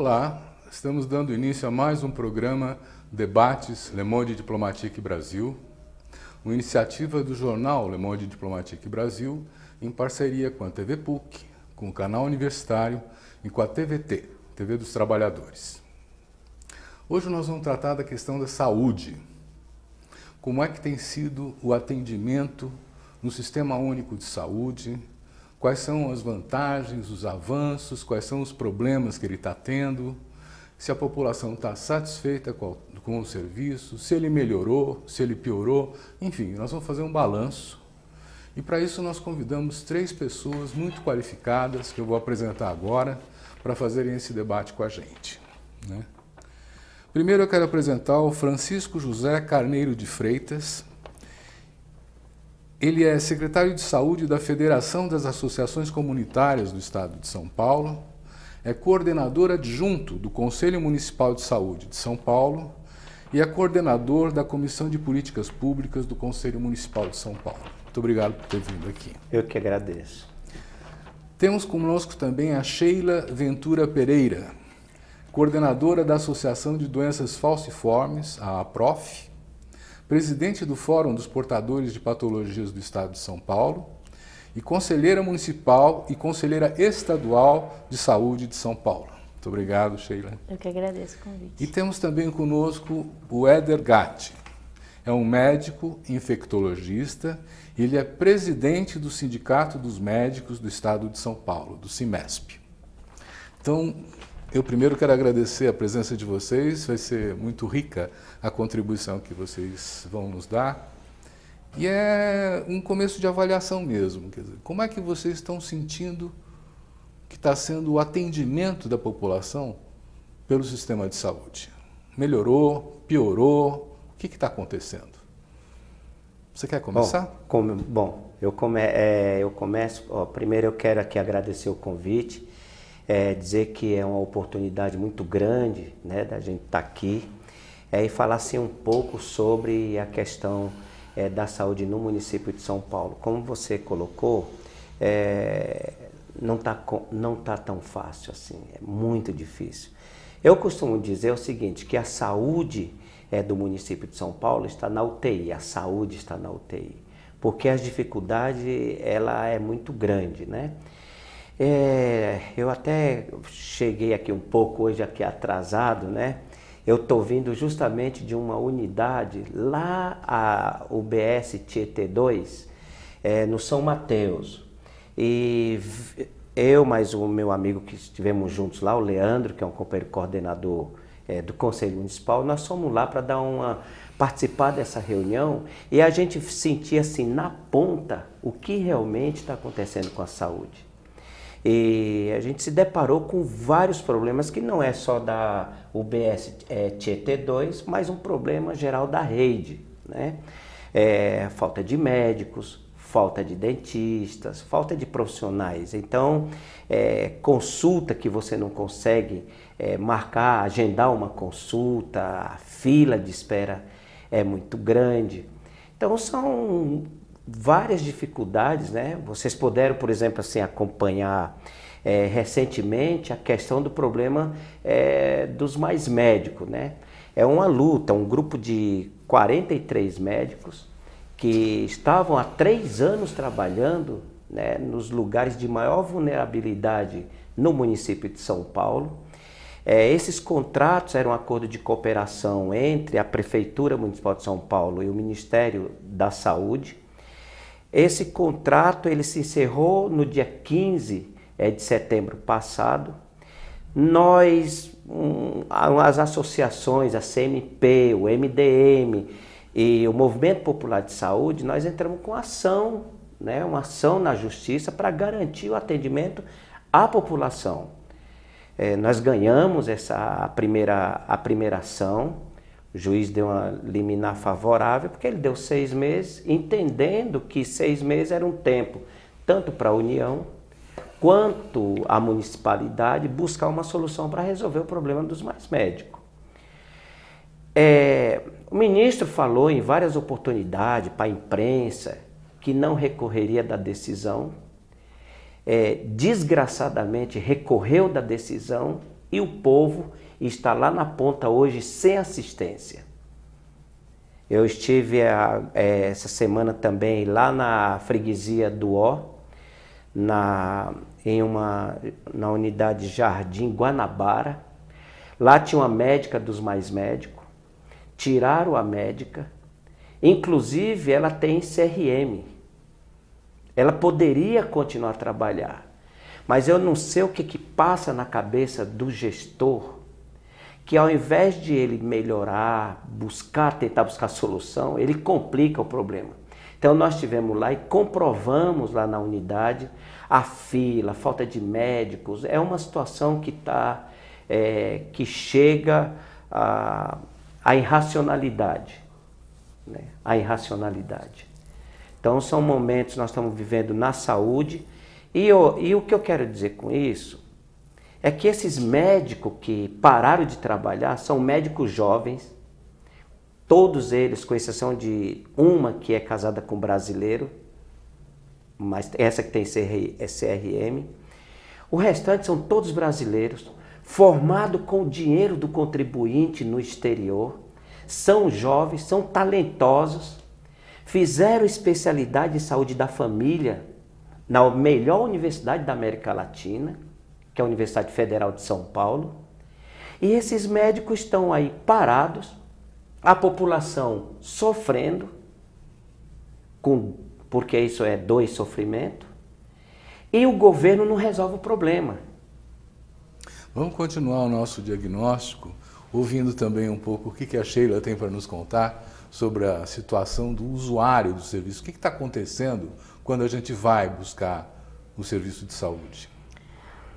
Olá, estamos dando início a mais um programa Debates Le Monde Diplomatique Brasil, uma iniciativa do jornal Le Monde Diplomatique Brasil em parceria com a TV PUC, com o canal universitário e com a TVT, TV dos Trabalhadores. Hoje nós vamos tratar da questão da saúde. Como é que tem sido o atendimento no Sistema Único de Saúde, quais são as vantagens, os avanços, quais são os problemas que ele está tendo, se a população está satisfeita com, o serviço, se ele melhorou, se ele piorou, enfim, nós vamos fazer um balanço. E para isso nós convidamos três pessoas muito qualificadas, que eu vou apresentar agora, para fazerem esse debate com a gente. Né? Primeiro eu quero apresentar o Francisco José Carneiro de Freitas, ele é secretário de Saúde da Federação das Associações Comunitárias do Estado de São Paulo, é coordenador adjunto do Conselho Municipal de Saúde de São Paulo e é coordenador da Comissão de Políticas Públicas do Conselho Municipal de São Paulo. Muito obrigado por ter vindo aqui. Eu que agradeço. Temos conosco também a Sheila Ventura Pereira, coordenadora da Associação de Doenças Falciformes, a APROF, presidente do Fórum dos Portadores de Patologias do Estado de São Paulo e conselheira municipal e conselheira estadual de saúde de São Paulo. Muito obrigado, Sheila. Eu que agradeço o convite. E temos também conosco o Éder Gatti. É um médico infectologista e ele é presidente do Sindicato dos Médicos do Estado de São Paulo, do CIMESP. Então, eu primeiro quero agradecer a presença de vocês, vai ser muito rica a contribuição que vocês vão nos dar. E é um começo de avaliação mesmo. Quer dizer, como é que vocês estão sentindo que está sendo o atendimento da população pelo sistema de saúde? Melhorou? Piorou? O que está acontecendo? Você quer começar? Bom, como, bom eu, come, é, eu começo. Ó, primeiro eu quero aqui agradecer o convite é, dizer que é uma oportunidade muito grande né, da gente estar tá aqui é, e falar assim, um pouco sobre a questão é, da saúde no município de São Paulo. Como você colocou, é, não está não tá tão fácil assim, é muito difícil. Eu costumo dizer o seguinte, que a saúde é, do município de São Paulo está na UTI, a saúde está na UTI, porque as dificuldades ela é muito grande, né? É, eu até cheguei aqui um pouco hoje aqui atrasado, né? Eu estou vindo justamente de uma unidade lá a UBS Tietê 2, é, no São Mateus. E eu mais o meu amigo que estivemos juntos lá, o Leandro, que é um companheiro coordenador é, do Conselho Municipal, nós fomos lá para dar uma participar dessa reunião e a gente sentia assim na ponta o que realmente está acontecendo com a saúde. E a gente se deparou com vários problemas que não é só da UBS é, Tietê2, mas um problema geral da rede. Né? É, falta de médicos, falta de dentistas, falta de profissionais. Então, é, consulta que você não consegue é, marcar, agendar uma consulta, a fila de espera é muito grande. Então, são várias dificuldades, né? Vocês puderam, por exemplo, assim, acompanhar é, recentemente a questão do problema é, dos mais médicos, né? É uma luta, um grupo de 43 médicos que estavam há três anos trabalhando né, nos lugares de maior vulnerabilidade no município de São Paulo. É, esses contratos eram um acordo de cooperação entre a Prefeitura Municipal de São Paulo e o Ministério da Saúde. Esse contrato ele se encerrou no dia 15 é, de setembro passado. Nós, um, as associações, a CMP, o MDM e o Movimento Popular de Saúde, nós entramos com ação, né, uma ação na justiça para garantir o atendimento à população. É, nós ganhamos essa primeira, a primeira ação, o juiz deu uma liminar favorável, porque ele deu seis meses, entendendo que seis meses era um tempo tanto para a União quanto a municipalidade buscar uma solução para resolver o problema dos mais médicos. É, o ministro falou em várias oportunidades para a imprensa que não recorreria da decisão. É, desgraçadamente recorreu da decisão E o povo está lá na ponta hoje sem assistência. Eu estive a, é, essa semana também lá na freguesia do Ó, na, em uma, na unidade Jardim Guanabara. Lá tinha uma médica dos mais médicos, tiraram a médica, inclusive ela tem CRM. Ela poderia continuar a trabalhar, mas eu não sei o que, que passa na cabeça do gestor que ao invés de ele melhorar, buscar, tentar buscar solução, ele complica o problema. Então nós estivemos lá e comprovamos lá na unidade a fila, a falta de médicos. É uma situação que está, é, que chega à, à irracionalidade, né? a irracionalidade. Então são momentos que nós estamos vivendo na saúde e, eu, e o que eu quero dizer com isso é que esses médicos que pararam de trabalhar são médicos jovens, todos eles, com exceção de uma que é casada com um brasileiro, mas essa que tem CRM. O restante são todos brasileiros, formados com o dinheiro do contribuinte no exterior, são jovens, são talentosos, fizeram especialidade de saúde da família na melhor universidade da América Latina que é a Universidade Federal de São Paulo. E esses médicos estão aí parados, a população sofrendo, com, porque isso é dois sofrimento, e o governo não resolve o problema. Vamos continuar o nosso diagnóstico, ouvindo também um pouco o que a Sheila tem para nos contar sobre a situação do usuário do serviço. O que está acontecendo quando a gente vai buscar o serviço de saúde?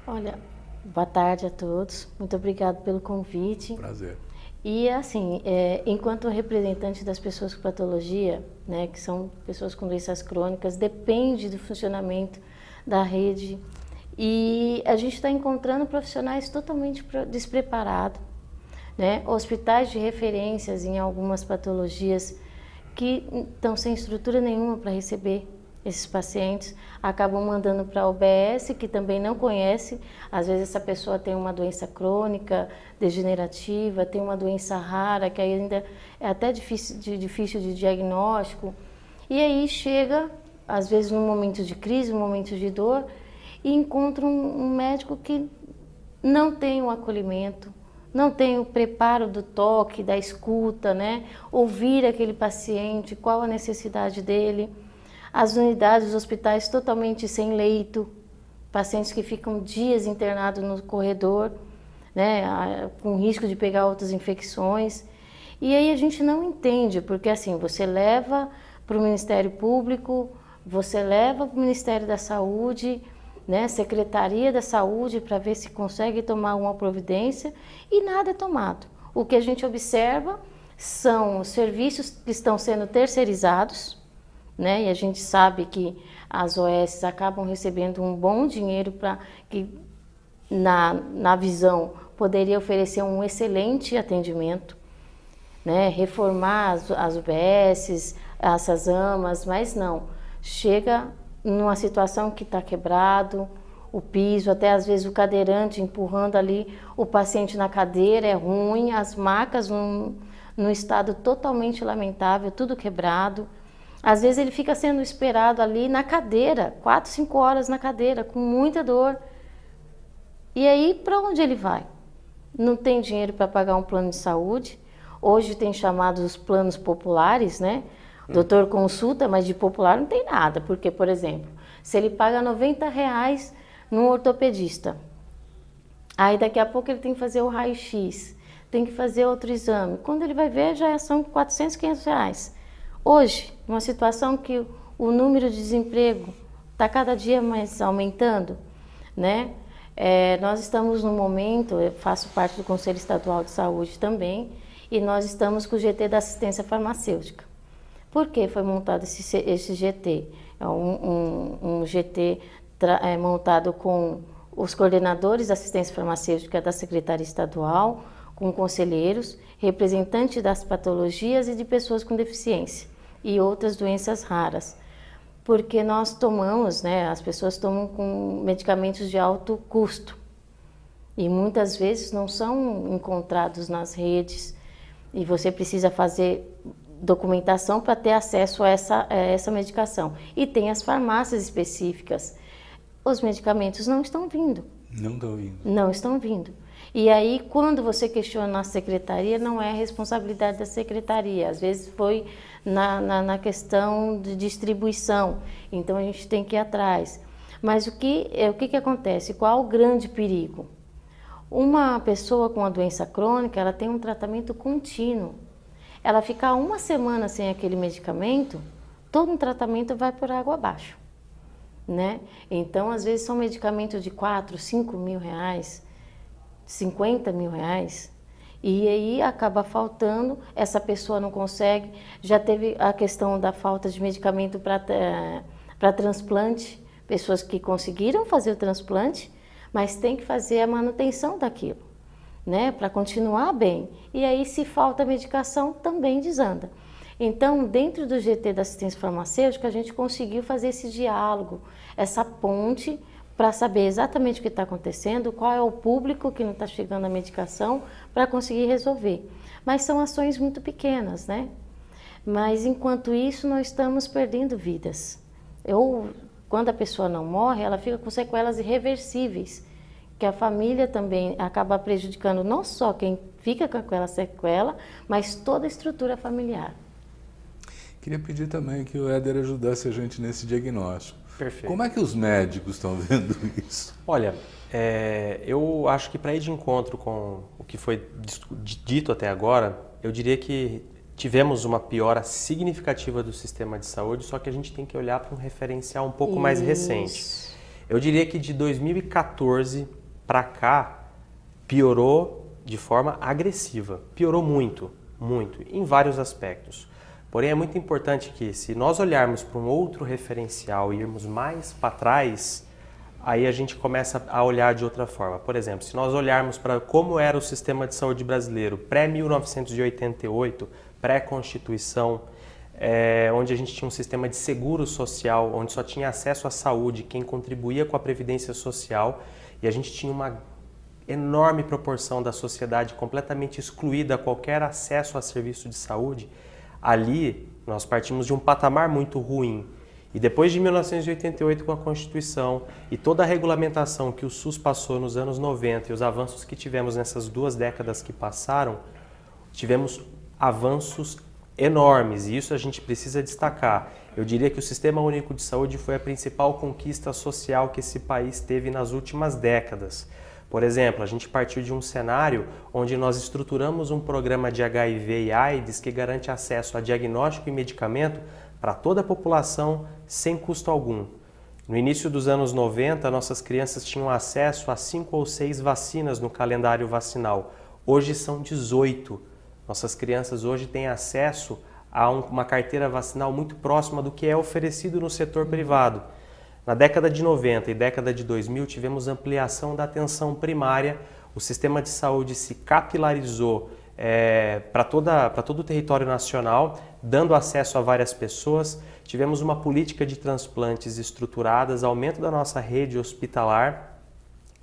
Olha, boa tarde a todos. Muito obrigado pelo convite. Prazer. E assim, é, enquanto representante das pessoas com patologia, né, que são pessoas com doenças crônicas, depende do funcionamento da rede. E a gente está encontrando profissionais totalmente despreparados, né? Hospitais de referências em algumas patologias que estão sem estrutura nenhuma para receber esses pacientes acabam mandando para a OBS, que também não conhece. Às vezes essa pessoa tem uma doença crônica, degenerativa, tem uma doença rara, que ainda é até difícil de, difícil de diagnóstico. E aí chega, às vezes num momento de crise, num momento de dor, e encontra um, um médico que não tem o acolhimento, não tem o preparo do toque, da escuta, né? Ouvir aquele paciente, qual a necessidade dele as unidades dos hospitais totalmente sem leito, pacientes que ficam dias internados no corredor, né, com risco de pegar outras infecções. E aí a gente não entende, porque assim, você leva para o Ministério Público, você leva para o Ministério da Saúde, né, Secretaria da Saúde, para ver se consegue tomar uma providência e nada é tomado. O que a gente observa são serviços que estão sendo terceirizados, né? E a gente sabe que as OS acabam recebendo um bom dinheiro para que, na, na visão, poderia oferecer um excelente atendimento, né? Reformar as, as UBSs, essas amas, mas não. Chega numa situação que está quebrado, o piso, até às vezes o cadeirante empurrando ali o paciente na cadeira é ruim, as macas num, num estado totalmente lamentável, tudo quebrado. Às vezes ele fica sendo esperado ali na cadeira, quatro, cinco horas na cadeira, com muita dor. E aí, para onde ele vai? Não tem dinheiro para pagar um plano de saúde. Hoje tem chamados os planos populares, né? O doutor consulta, mas de popular não tem nada. Porque, por exemplo, se ele paga 90 reais num ortopedista, aí daqui a pouco ele tem que fazer o raio-x, tem que fazer outro exame. Quando ele vai ver, já são 400, 500 reais. Hoje, uma situação que o número de desemprego está cada dia mais aumentando, né? É, nós estamos no momento, eu faço parte do Conselho Estadual de Saúde também, e nós estamos com o GT da assistência farmacêutica. Por que foi montado esse, esse GT? É um, um, um GT é, montado com os coordenadores da assistência farmacêutica da Secretaria Estadual, com conselheiros, representantes das patologias e de pessoas com deficiência e outras doenças raras. Porque nós tomamos, né, as pessoas tomam com medicamentos de alto custo. e muitas vezes não são encontrados nas redes e você precisa fazer documentação para ter acesso a essa, a essa medicação. E tem as farmácias específicas. Os medicamentos não estão vindo. Não estão vindo. Não estão vindo. E aí, quando você questiona a secretaria, não é responsabilidade da secretaria. Às vezes foi na, na, na questão de distribuição. Então, a gente tem que ir atrás. Mas o que, é, o que, que acontece? Qual o grande perigo? Uma pessoa com a doença crônica, ela tem um tratamento contínuo. Ela ficar uma semana sem aquele medicamento, todo um tratamento vai por água abaixo, né? Então, às vezes são medicamentos de 4, 5 mil reais, 50 mil reais, e aí acaba faltando, essa pessoa não consegue. Já teve a questão da falta de medicamento para eh, transplante, pessoas que conseguiram fazer o transplante, mas tem que fazer a manutenção daquilo, né, para continuar bem. E aí, se falta medicação, também desanda. Então, dentro do GT da assistência farmacêutica, a gente conseguiu fazer esse diálogo, essa ponte para saber exatamente o que está acontecendo, qual é o público que não está chegando a medicação, para conseguir resolver. Mas são ações muito pequenas, né? Mas enquanto isso, nós estamos perdendo vidas. Eu quando a pessoa não morre, ela fica com sequelas irreversíveis, que a família também acaba prejudicando não só quem fica com aquela sequela, mas toda a estrutura familiar. Queria pedir também que o Éder ajudasse a gente nesse diagnóstico. Perfeito. Como é que os médicos estão vendo isso? Olha, é, eu acho que para ir de encontro com o que foi dito até agora, eu diria que tivemos uma piora significativa do sistema de saúde, só que a gente tem que olhar para um referencial um pouco Isso. mais recente. Eu diria que de 2014 para cá piorou de forma agressiva. Piorou muito, muito, em vários aspectos. Porém, é muito importante que, se nós olharmos para um outro referencial e irmos mais para trás, aí a gente começa a olhar de outra forma. Por exemplo, se nós olharmos para como era o sistema de saúde brasileiro pré-1988, pré-constituição, é, onde a gente tinha um sistema de seguro social, onde só tinha acesso à saúde quem contribuía com a previdência social, e a gente tinha uma enorme proporção da sociedade completamente excluída a qualquer acesso a serviço de saúde, ali nós partimos de um patamar muito ruim. E depois de 1988, com a Constituição e toda a regulamentação que o SUS passou nos anos 90 e os avanços que tivemos nessas duas décadas que passaram, tivemos avanços enormes e isso a gente precisa destacar. Eu diria que o Sistema Único de Saúde foi a principal conquista social que esse país teve nas últimas décadas. Por exemplo, a gente partiu de um cenário onde nós estruturamos um programa de HIV e AIDS que garante acesso a diagnóstico e medicamento para toda a população sem custo algum. No início dos anos 90, nossas crianças tinham acesso a cinco ou seis vacinas no calendário vacinal. Hoje são 18 nossas crianças hoje têm acesso a uma carteira vacinal muito próxima do que é oferecido no setor privado. Na década de 90 e década de 2000, tivemos ampliação da atenção primária, o sistema de saúde se capilarizou é, para todo o território nacional, dando acesso a várias pessoas. Tivemos uma política de transplantes estruturadas, aumento da nossa rede hospitalar.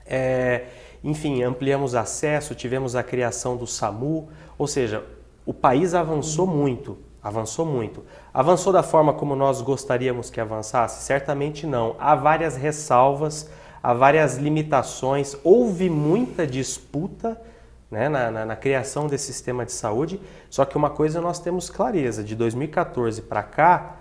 É, enfim, ampliamos acesso, tivemos a criação do SAMU, ou seja, o país avançou muito, avançou muito. Avançou da forma como nós gostaríamos que avançasse? Certamente não. Há várias ressalvas, há várias limitações, houve muita disputa né, na, na, na, criação desse sistema de saúde, só que uma coisa nós temos clareza, de 2014 para cá,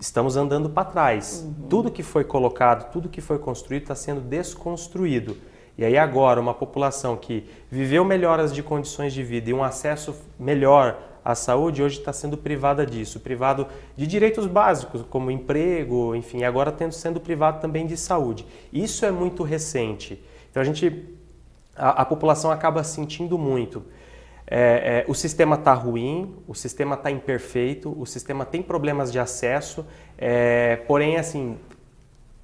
estamos andando para trás. Uhum. Tudo que foi colocado, tudo que foi construído está sendo desconstruído. E aí agora uma população que viveu melhoras de condições de vida e um acesso melhor à saúde hoje está sendo privada disso, privado de direitos básicos como emprego, enfim, agora tendo sendo privado também de saúde. Isso é muito recente. Então a gente, a, a população acaba sentindo muito. É, é, o sistema está ruim, o sistema está imperfeito, o sistema tem problemas de acesso, é, porém, assim,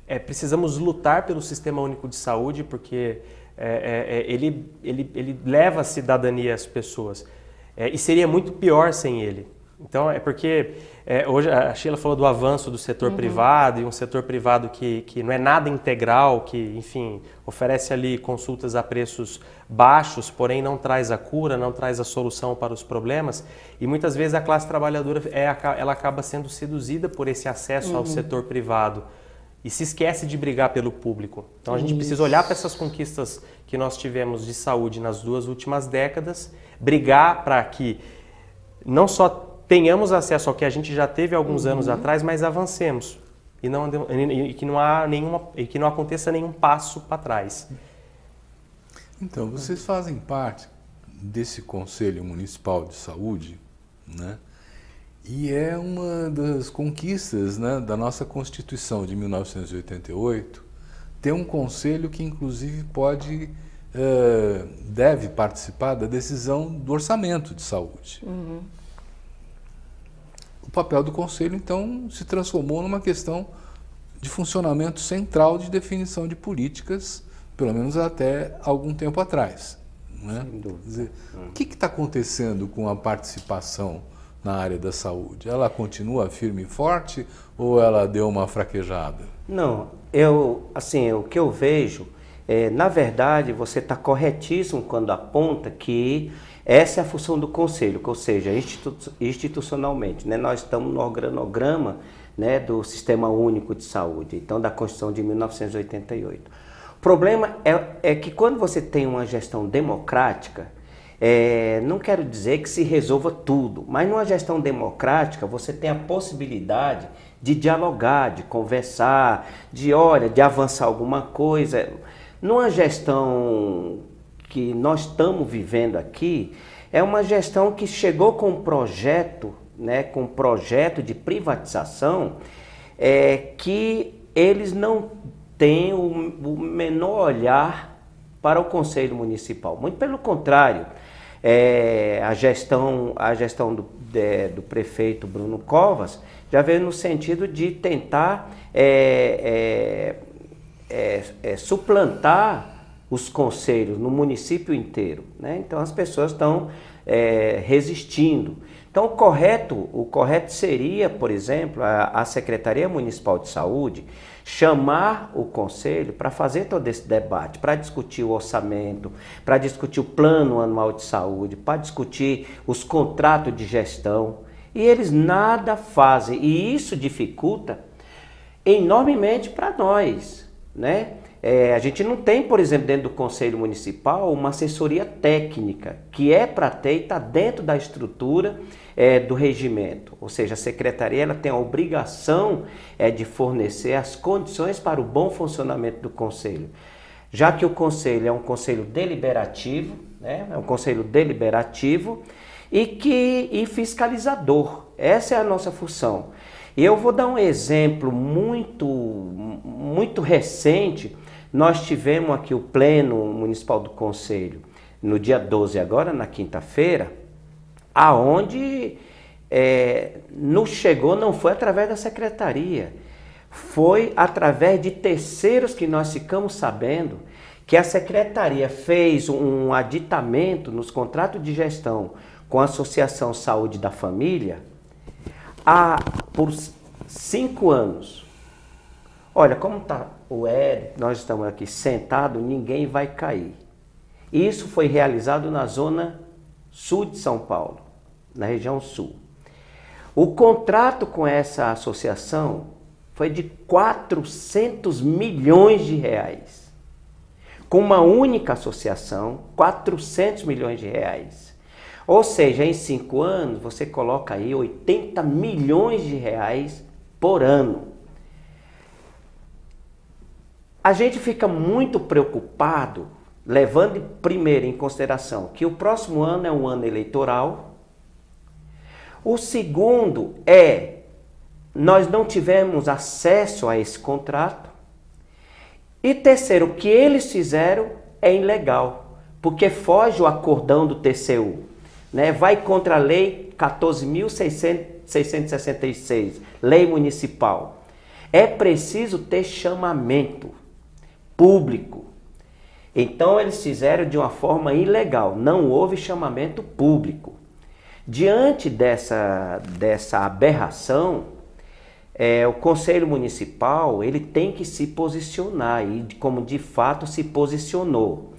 é, precisamos lutar pelo Sistema Único de Saúde, porque é, é, ele, ele, ele leva a cidadania às pessoas. É, e seria muito pior sem ele. Então, é porque é, hoje a Sheila falou do avanço do setor uhum. privado e um setor privado que, que não é nada integral, que, enfim, oferece ali consultas a preços baixos, porém não traz a cura, não traz a solução para os problemas. E muitas vezes a classe trabalhadora é, ela acaba sendo seduzida por esse acesso uhum. ao setor privado e se esquece de brigar pelo público. Então a gente Isso. precisa olhar para essas conquistas que nós tivemos de saúde nas duas últimas décadas, brigar para que não só tenhamos acesso ao que a gente já teve alguns uhum. anos atrás, mas avancemos e, não, e que não há nenhuma e que não aconteça nenhum passo para trás. Então vocês fazem parte desse Conselho Municipal de Saúde, né? E é uma das conquistas né, da nossa Constituição de 1988 ter um conselho que inclusive pode uh, deve participar da decisão do orçamento de saúde. Uhum o papel do Conselho, então, se transformou numa questão de funcionamento central de definição de políticas, pelo menos até algum tempo atrás. Né? Dizer, o que está acontecendo com a participação na área da saúde? Ela continua firme e forte ou ela deu uma fraquejada? Não, eu, assim, o que eu vejo, é, na verdade, você está corretíssimo quando aponta que essa é a função do conselho, ou seja, institu institucionalmente, né, nós estamos no organograma né, do Sistema Único de Saúde, então da Constituição de 1988. O problema é, é que quando você tem uma gestão democrática, é, não quero dizer que se resolva tudo, mas numa gestão democrática você tem a possibilidade de dialogar, de conversar, de olha, de avançar alguma coisa. Numa gestão que nós estamos vivendo aqui é uma gestão que chegou com um projeto, né, com um projeto de privatização é, que eles não têm o, o menor olhar para o Conselho Municipal. Muito pelo contrário, é, a gestão, a gestão do, de, do prefeito Bruno Covas já veio no sentido de tentar é, é, é, suplantar os conselhos no município inteiro. Né? Então as pessoas estão é, resistindo. Então o correto, o correto seria, por exemplo, a, a Secretaria Municipal de Saúde chamar o conselho para fazer todo esse debate, para discutir o orçamento, para discutir o plano anual de saúde, para discutir os contratos de gestão. E eles nada fazem, e isso dificulta enormemente para nós, né? É, a gente não tem, por exemplo, dentro do Conselho Municipal, uma assessoria técnica, que é para ter e está dentro da estrutura é, do regimento. Ou seja, a secretaria ela tem a obrigação é, de fornecer as condições para o bom funcionamento do Conselho. Já que o Conselho é um Conselho deliberativo, né, é um Conselho deliberativo e, que, e fiscalizador. Essa é a nossa função. Eu vou dar um exemplo muito, muito recente. Nós tivemos aqui o Pleno Municipal do Conselho no dia 12, agora na quinta-feira, aonde é, nos chegou, não foi através da secretaria, foi através de terceiros que nós ficamos sabendo que a secretaria fez um aditamento nos contratos de gestão com a Associação Saúde da Família há, por cinco anos. Olha, como está o Ed, nós estamos aqui sentados, ninguém vai cair. Isso foi realizado na zona sul de São Paulo, na região sul. O contrato com essa associação foi de 400 milhões de reais. Com uma única associação, 400 milhões de reais. Ou seja, em cinco anos você coloca aí 80 milhões de reais por ano. A gente fica muito preocupado, levando primeiro em consideração que o próximo ano é um ano eleitoral. O segundo é nós não tivemos acesso a esse contrato. E terceiro, o que eles fizeram é ilegal, porque foge o acordão do TCU, né? Vai contra a lei 14.666, lei municipal. É preciso ter chamamento público. Então eles fizeram de uma forma ilegal, não houve chamamento público. Diante dessa, dessa aberração, é, o Conselho Municipal ele tem que se posicionar e como de fato se posicionou.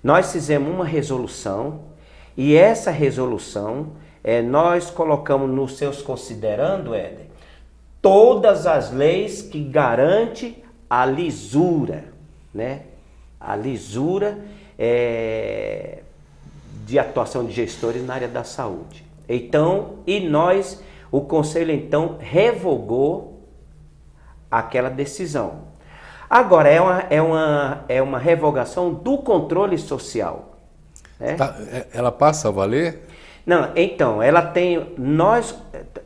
Nós fizemos uma resolução e essa resolução é, nós colocamos nos seus considerando, Éder, todas as leis que garante a lisura, né? A lisura é, de atuação de gestores na área da saúde. Então, e nós, o conselho então revogou aquela decisão. Agora, é uma, é uma, é uma revogação do controle social. Né? Tá, é, ela passa a valer? Não, então, ela tem. Nós,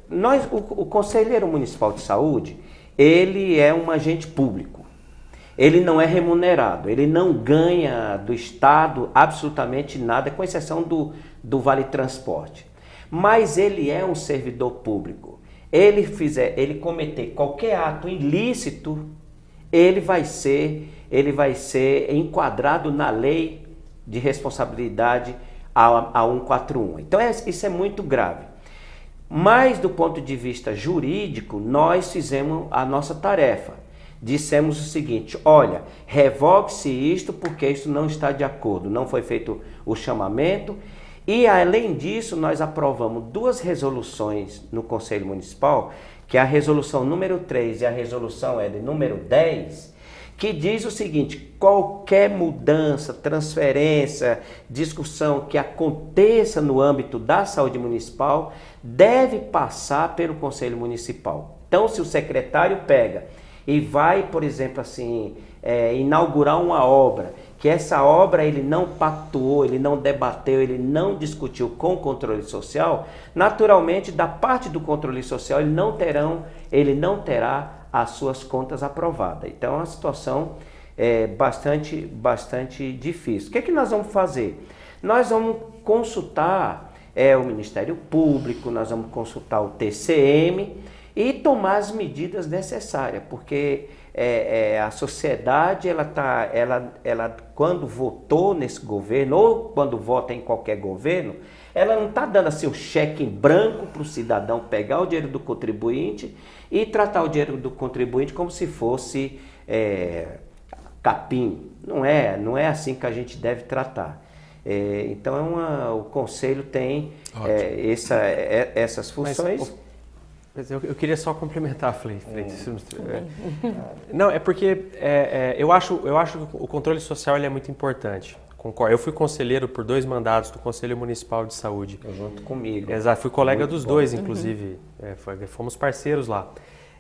nós o, o Conselheiro Municipal de Saúde, ele é um agente público. Ele não é remunerado, ele não ganha do Estado absolutamente nada, com exceção do, do Vale Transporte. Mas ele é um servidor público. Ele fizer, ele cometer qualquer ato ilícito, ele vai ser, ele vai ser enquadrado na lei de responsabilidade a, a 141. Então é, isso é muito grave. Mas do ponto de vista jurídico, nós fizemos a nossa tarefa. Dissemos o seguinte: olha, revogue-se isto porque isso não está de acordo, não foi feito o chamamento. E além disso, nós aprovamos duas resoluções no Conselho Municipal, que é a resolução número 3 e a resolução é número 10, que diz o seguinte: qualquer mudança, transferência, discussão que aconteça no âmbito da saúde municipal deve passar pelo Conselho Municipal. Então, se o secretário pega e vai, por exemplo, assim, é, inaugurar uma obra, que essa obra ele não pactuou, ele não debateu, ele não discutiu com o controle social, naturalmente, da parte do controle social, ele não terão, ele não terá as suas contas aprovadas. Então é uma situação é, bastante, bastante difícil. O que, é que nós vamos fazer? Nós vamos consultar é, o Ministério Público, nós vamos consultar o TCM e tomar as medidas necessárias, porque é, é, a sociedade, ela tá, ela, ela, quando votou nesse governo, ou quando vota em qualquer governo, ela não está dando assim o cheque em branco para o cidadão pegar o dinheiro do contribuinte e tratar o dinheiro do contribuinte como se fosse é, capim. Não é, não é assim que a gente deve tratar. É, então é uma, o conselho tem é, essa, é, essas funções. Mas, eu, eu, queria só complementar, Frei. É. Não, é porque é, eu, acho, eu acho que o controle social é muito importante. Concordo. Eu fui conselheiro por dois mandatos do Conselho Municipal de Saúde. Junto comigo. Exato, fui colega Muito dos bom. dois, inclusive. Uhum. É, fomos parceiros lá.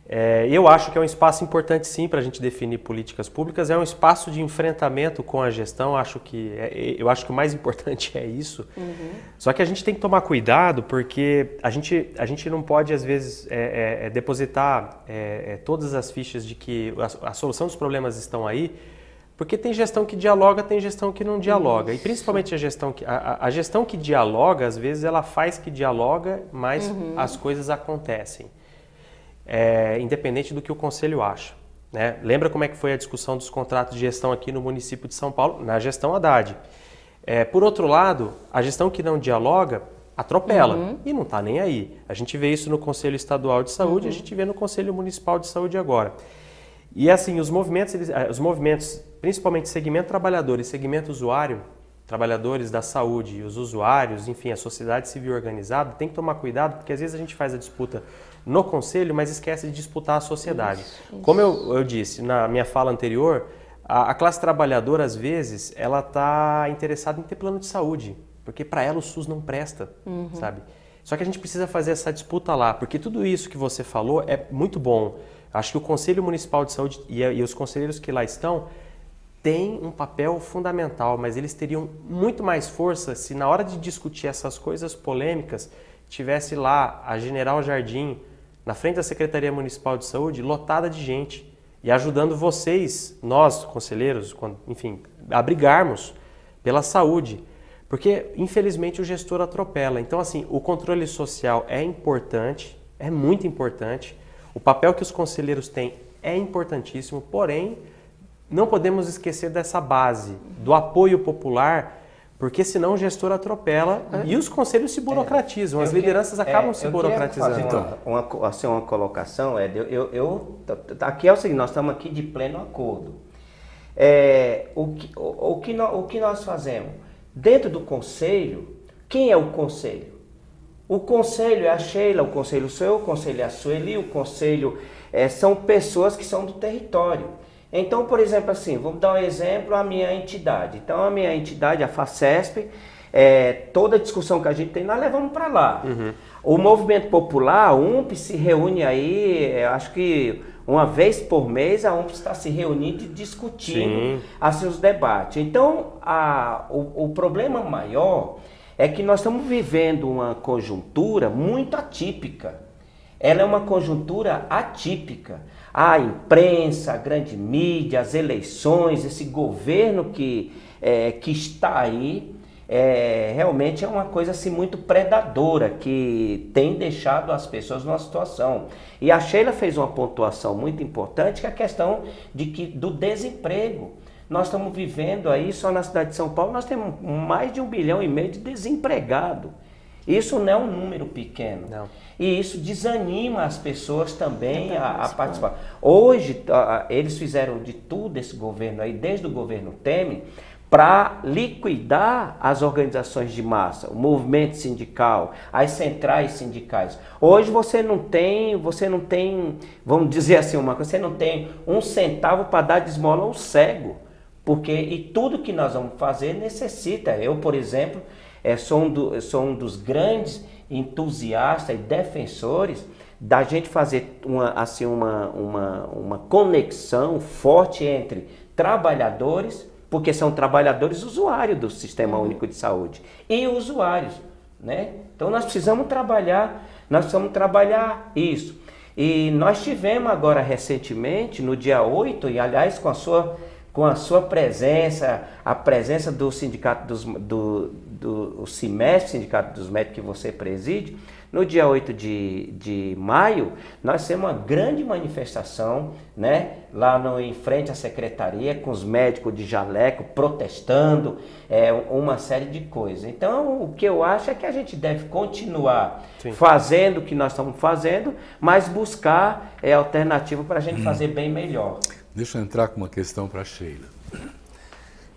É, eu acho que é um espaço importante sim para a gente definir políticas públicas. É um espaço de enfrentamento com a gestão. Acho que é, eu acho que o mais importante é isso. Uhum. Só que a gente tem que tomar cuidado porque a gente, a gente não pode às vezes é, é, é depositar todas as fichas de que a, a solução dos problemas estão aí porque tem gestão que dialoga, tem gestão que não dialoga. E principalmente a gestão que a, a gestão que dialoga, às vezes ela faz que dialoga, mas uhum. as coisas acontecem. É, independente do que o conselho acha. Né? Lembra como é que foi a discussão dos contratos de gestão aqui no município de São Paulo? Na gestão Haddad. É, por outro lado, a gestão que não dialoga atropela uhum. e não está nem aí. A gente vê isso no Conselho Estadual de Saúde, uhum. a gente vê no Conselho Municipal de Saúde agora. E assim, os movimentos, eles, eh, os movimentos principalmente segmento trabalhador e segmento usuário, trabalhadores da saúde e os usuários, enfim, a sociedade civil organizada, tem que tomar cuidado porque às vezes a gente faz a disputa no conselho, mas esquece de disputar a sociedade. Isso, isso. Como eu, eu, disse na minha fala anterior, a, a classe trabalhadora às vezes ela está interessada em ter plano de saúde, porque para ela o SUS não presta, uhum. sabe? Só que a gente precisa fazer essa disputa lá, porque tudo isso que você falou é muito bom. Acho que o Conselho Municipal de Saúde e, e os conselheiros que lá estão têm um papel fundamental, mas eles teriam muito mais força se na hora de discutir essas coisas polêmicas tivesse lá a General Jardim na frente da Secretaria Municipal de Saúde lotada de gente e ajudando vocês, nós conselheiros, enfim, a brigarmos pela saúde, porque infelizmente o gestor atropela. Então assim, o controle social é importante, é muito importante. O papel que os conselheiros têm é importantíssimo, porém não podemos esquecer dessa base do apoio popular Porque senão o gestor atropela é. e os conselhos se burocratizam, é. as lideranças que, acabam é, se burocratizando. Fazer uma, uma, assim, uma colocação, é, eu, eu, eu, aqui é o seguinte, nós estamos aqui de pleno acordo. É, o, que, o, o, que nós, o que nós fazemos? Dentro do conselho, quem é o conselho? O conselho é a Sheila, o conselho sou eu, o conselho é a Sueli, o conselho é, são pessoas que são do território. Então, por exemplo, assim, vamos dar um exemplo, a minha entidade. Então, a minha entidade, a FACESP, é, toda a discussão que a gente tem, nós levamos para lá. Uhum. O movimento popular, a UMP, se reúne aí, acho que uma vez por mês, a UMP está se reunindo e discutindo assim, os debates. Então, a, o, o problema maior é que nós estamos vivendo uma conjuntura muito atípica. Ela é uma conjuntura atípica a imprensa, a grande mídia, as eleições, esse governo que, é, que está aí, é, realmente é uma coisa assim, muito predadora que tem deixado as pessoas numa situação. E a Sheila fez uma pontuação muito importante que é a questão de que, do desemprego. Nós estamos vivendo aí, só na cidade de São Paulo, nós temos mais de um bilhão e meio de desempregado. Isso não é um número pequeno. Não. E isso desanima as pessoas também a, a, participar. Hoje, eles fizeram de tudo esse governo aí, desde o governo Temer, para liquidar as organizações de massa, o movimento sindical, as centrais sindicais. Hoje você não tem, você não tem, vamos dizer assim uma coisa, você não tem um centavo para dar de esmola ao cego, porque e tudo que nós vamos fazer necessita. Eu, por exemplo, é, sou, um do, sou um dos grandes entusiastas e defensores da gente fazer uma, assim, uma, uma, uma conexão forte entre trabalhadores, porque são trabalhadores usuários do Sistema uhum. Único de Saúde, e usuários. Né? Então nós precisamos trabalhar, nós precisamos trabalhar isso. E nós tivemos agora recentemente, no dia 8, e aliás com a sua, com a sua presença, a presença do Sindicato dos, do, do o CIMESP, Sindicato dos Médicos que você preside, no dia 8 de, de maio, nós temos uma grande manifestação, né? Lá no, em frente à secretaria, com os médicos de jaleco protestando, é, uma série de coisas. Então, o que eu acho é que a gente deve continuar Sim. fazendo o que nós estamos fazendo, mas buscar é, alternativa para a gente hum. fazer bem melhor. Deixa eu entrar com uma questão para a Sheila.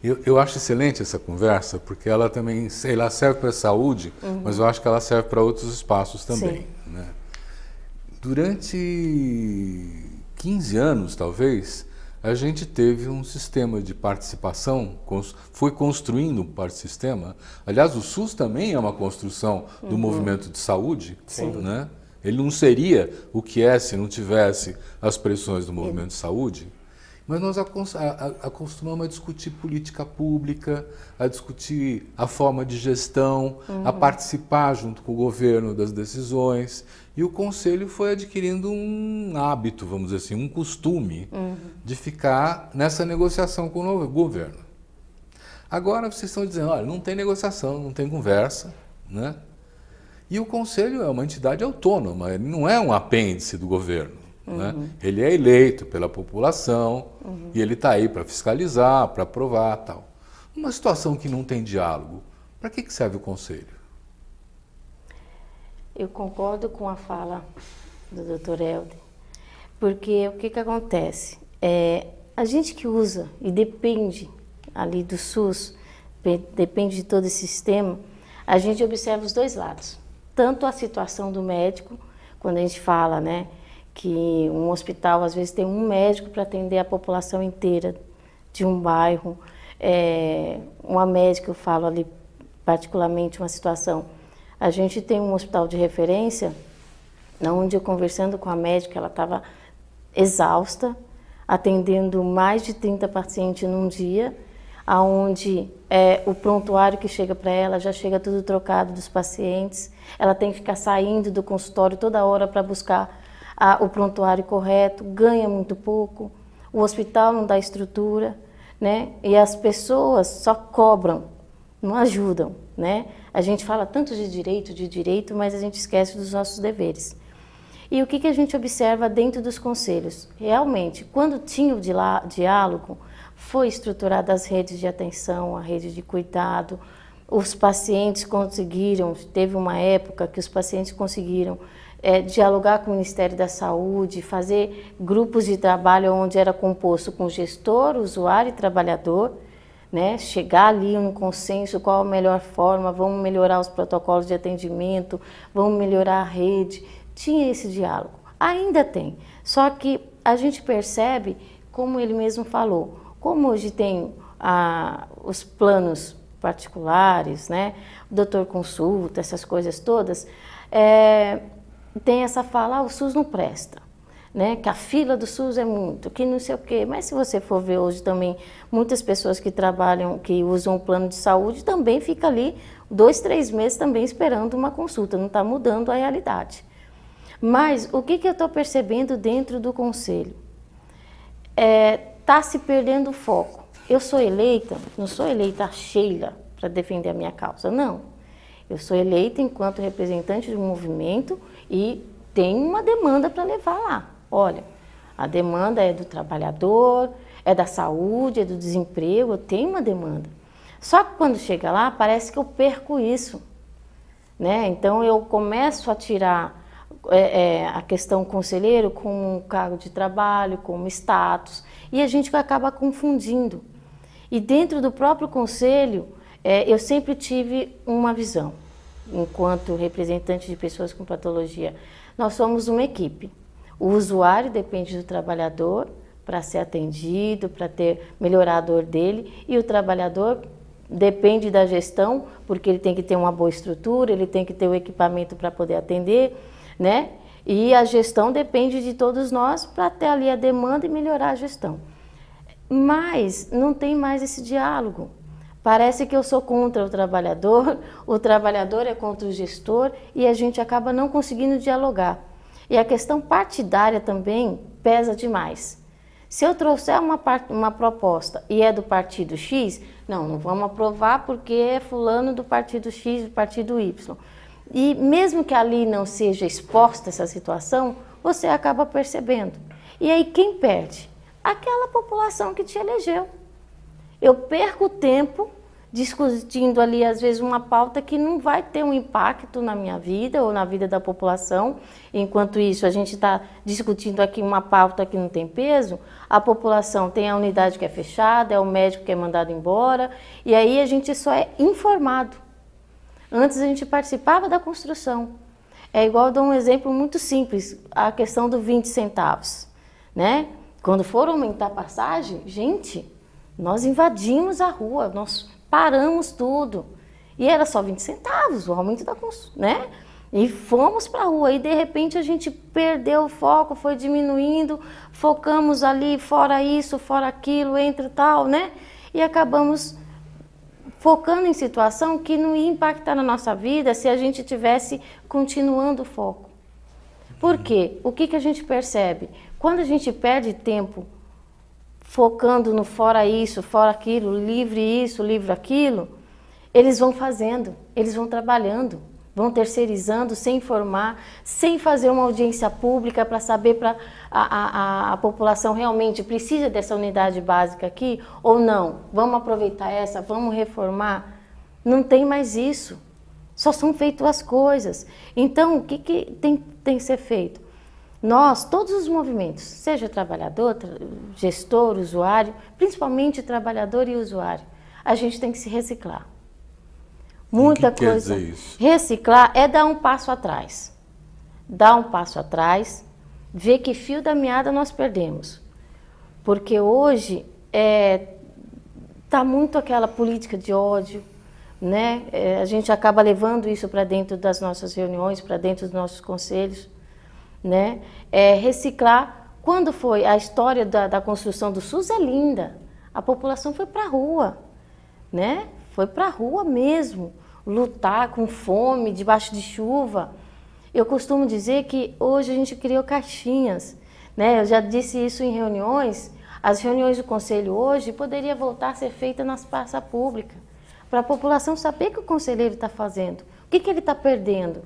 Eu, eu, acho excelente essa conversa, porque ela também, sei lá, serve para a saúde, uhum. mas eu acho que ela serve para outros espaços também. Né? Durante 15 anos, talvez, a gente teve um sistema de participação, foi construindo um sistema. Aliás, o SUS também é uma construção uhum. do movimento de saúde. Sim. Né? Ele não seria o que é se não tivesse as pressões do movimento de saúde. Mas nós acostumamos a discutir política pública, a discutir a forma de gestão, uhum. a participar junto com o governo das decisões. E o Conselho foi adquirindo um hábito, vamos dizer assim, um costume uhum. de ficar nessa negociação com o governo. Agora vocês estão dizendo, olha, não tem negociação, não tem conversa, né? E o Conselho é uma entidade autônoma, ele não é um apêndice do governo. Né? Uhum. Né? Ele é eleito pela população uhum. e ele está aí para fiscalizar, para aprovar tal. Uma situação que não tem diálogo, para que, que serve o conselho? Eu concordo com a fala do Dr. Helder, porque o que, que acontece? É, a gente que usa e depende ali do SUS, depende de todo esse sistema, a gente observa os dois lados. Tanto a situação do médico, quando a gente fala, né, que um hospital às vezes tem um médico para atender a população inteira de um bairro. É, uma médica, eu falo ali particularmente uma situação. A gente tem um hospital de referência, onde eu conversando com a médica, ela estava exausta, atendendo mais de 30 pacientes num dia, aonde é, o prontuário que chega para ela já chega tudo trocado dos pacientes, ela tem que ficar saindo do consultório toda hora para buscar a, o prontuário correto, ganha muito pouco, o hospital não dá estrutura, né? E as pessoas só cobram, não ajudam, né? A gente fala tanto de direito, de direito, mas a gente esquece dos nossos deveres. E o que, que a gente observa dentro dos conselhos? Realmente, quando tinha o diálogo, foi estruturada as redes de atenção, a rede de cuidado, os pacientes conseguiram, teve uma época que os pacientes conseguiram é, dialogar com o Ministério da Saúde, fazer grupos de trabalho onde era composto com gestor, usuário e trabalhador, né? chegar ali no consenso qual a melhor forma, vamos melhorar os protocolos de atendimento, vamos melhorar a rede. Tinha esse diálogo. Ainda tem. Só que a gente percebe, como ele mesmo falou, como hoje tem ah, os planos particulares, né? O doutor consulta, essas coisas todas, é, tem essa fala, ah, o SUS não presta, né? Que a fila do SUS é muito, que não sei o quê. Mas se você for ver hoje também, muitas pessoas que trabalham, que usam o plano de saúde, também fica ali dois, três meses também esperando uma consulta, não está mudando a realidade. Mas o que, que eu estou percebendo dentro do conselho? Está é, tá se perdendo o foco. Eu sou eleita, não sou eleita Sheila para defender a minha causa, não. Eu sou eleita enquanto representante do movimento e tem uma demanda para levar lá. Olha, a demanda é do trabalhador, é da saúde, é do desemprego, eu tenho uma demanda. Só que quando chega lá, parece que eu perco isso. Né? Então eu começo a tirar é, é, a questão conselheiro com um cargo de trabalho, como status, e a gente acaba confundindo. E dentro do próprio conselho, é, eu sempre tive uma visão enquanto representante de pessoas com patologia, nós somos uma equipe. O usuário depende do trabalhador para ser atendido, para ter melhorar a dor dele, e o trabalhador depende da gestão, porque ele tem que ter uma boa estrutura, ele tem que ter o equipamento para poder atender, né? E a gestão depende de todos nós para ter ali a demanda e melhorar a gestão. Mas não tem mais esse diálogo. Parece que eu sou contra o trabalhador, o trabalhador é contra o gestor e a gente acaba não conseguindo dialogar. E a questão partidária também pesa demais. Se eu trouxer uma, uma proposta e é do partido X, não, não vamos aprovar porque é fulano do partido X, do partido Y. E mesmo que ali não seja exposta essa situação, você acaba percebendo. E aí quem perde? Aquela população que te elegeu. Eu perco tempo discutindo ali, às vezes, uma pauta que não vai ter um impacto na minha vida ou na vida da população. Enquanto isso, a gente está discutindo aqui uma pauta que não tem peso, a população tem a unidade que é fechada, é o médico que é mandado embora, e aí a gente só é informado. Antes a gente participava da construção. É igual, dou um exemplo muito simples, a questão do 20 centavos, né? Quando for aumentar a passagem, gente, nós invadimos a rua, nós paramos tudo. E era só 20 centavos o aumento da construção, né? E fomos para a rua e de repente a gente perdeu o foco, foi diminuindo, focamos ali, fora isso, fora aquilo, entre tal, né? E acabamos focando em situação que não ia impactar na nossa vida se a gente tivesse continuando o foco. Por quê? O que, que a gente percebe? Quando a gente perde tempo focando no fora isso, fora aquilo, livre isso, livre aquilo, eles vão fazendo, eles vão trabalhando, vão terceirizando, sem informar, sem fazer uma audiência pública para saber para a, a, a, população realmente precisa dessa unidade básica aqui ou não. Vamos aproveitar essa, vamos reformar. Não tem mais isso. Só são feitas as coisas. Então, o que, que tem, tem que ser feito? Nós, todos os movimentos, seja trabalhador, gestor, usuário, principalmente trabalhador e usuário, a gente tem que se reciclar. Muita que coisa. Quer dizer isso? Reciclar é dar um passo atrás. Dar um passo atrás, ver que fio da meada nós perdemos. Porque hoje é, tá muito aquela política de ódio, né? É, a gente acaba levando isso para dentro das nossas reuniões, para dentro dos nossos conselhos né? É, reciclar. Quando foi a história da, da construção do SUS é linda. A população foi para a rua, né? Foi para a rua mesmo, lutar com fome, debaixo de chuva. Eu costumo dizer que hoje a gente criou caixinhas, né? Eu já disse isso em reuniões. As reuniões do conselho hoje poderia voltar a ser feita nas praças públicas, para a população saber o que o conselheiro está fazendo, o que, que ele está perdendo.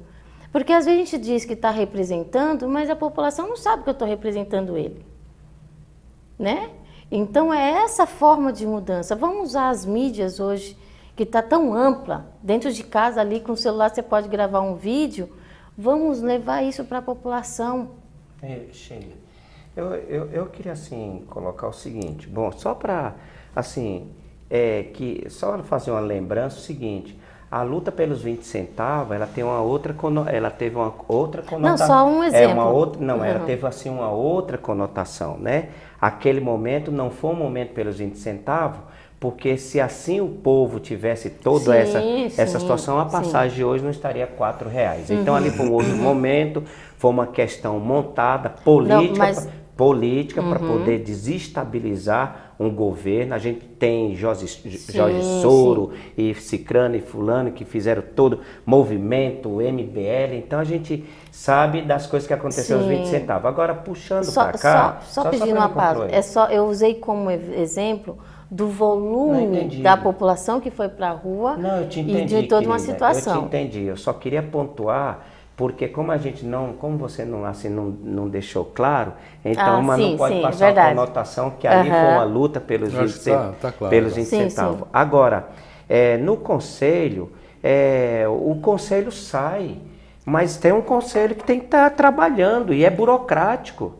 Porque às vezes a gente diz que está representando, mas a população não sabe que eu estou representando ele. Né? Então é essa forma de mudança. Vamos usar as mídias hoje que está tão ampla, dentro de casa ali com o celular você pode gravar um vídeo, vamos levar isso para a população. É, Sheila, eu, eu, eu queria assim colocar o seguinte, bom, só para assim, é, que só fazer uma lembrança o seguinte, a luta pelos 20 centavos, ela tem uma outra ela teve uma outra conotação. Não, só um exemplo. É uma outra, não, uhum. ela teve assim uma outra conotação, né? Aquele momento não foi um momento pelos 20 centavos, porque se assim o povo tivesse toda sim, essa, sim, essa situação, a passagem sim. de hoje não estaria quatro reais. Então uhum. ali foi um outro momento, foi uma questão montada, política, não, mas... política uhum. para poder desestabilizar um governo. A gente tem Jorge, Jorge Soro e Cicrano e Fulano que fizeram todo movimento, MBL. Então a gente sabe das coisas que aconteceram aos 20 centavos. Agora puxando para cá, só, só, só pedindo uma pausa. É só eu usei como exemplo do volume da população que foi para a rua não, entendi, e de toda querida, uma situação. Eu te entendi, eu só queria pontuar, porque como a gente não, como você não, assim, não, não deixou claro, então ah, mas sim, não pode sim, passar verdade. a conotação que ali uhum. foi uma luta pelos 20, tá, tá claro, pelos 20 sim, centavos. Agora, é, no conselho, é, o conselho sai, mas tem um conselho que tem que estar tá trabalhando e é burocrático.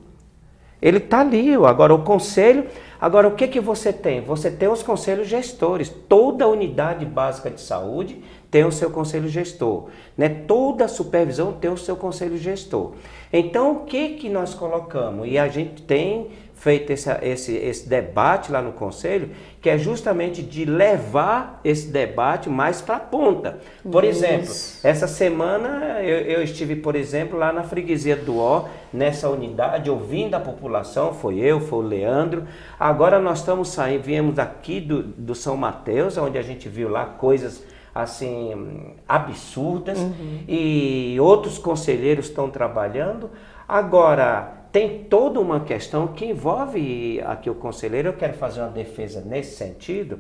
Ele está ali, agora o conselho Agora, o que, que você tem? Você tem os conselhos gestores. Toda unidade básica de saúde tem o seu conselho gestor. Né? Toda supervisão tem o seu conselho gestor. Então, o que, que nós colocamos? E a gente tem feito esse, esse, esse debate lá no Conselho, que é justamente de levar esse debate mais para a ponta. Por Isso. exemplo, essa semana eu, eu, estive, por exemplo, lá na freguesia do Ó, nessa unidade, ouvindo a população, foi eu, foi o Leandro. Agora nós estamos saindo, viemos aqui do, do São Mateus, onde a gente viu lá coisas assim absurdas uhum. e outros conselheiros estão trabalhando. Agora, tem toda uma questão que envolve aqui o conselheiro. Eu quero fazer uma defesa nesse sentido.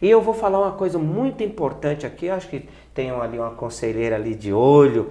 E eu vou falar uma coisa muito importante aqui. acho que tem ali uma conselheira ali de olho.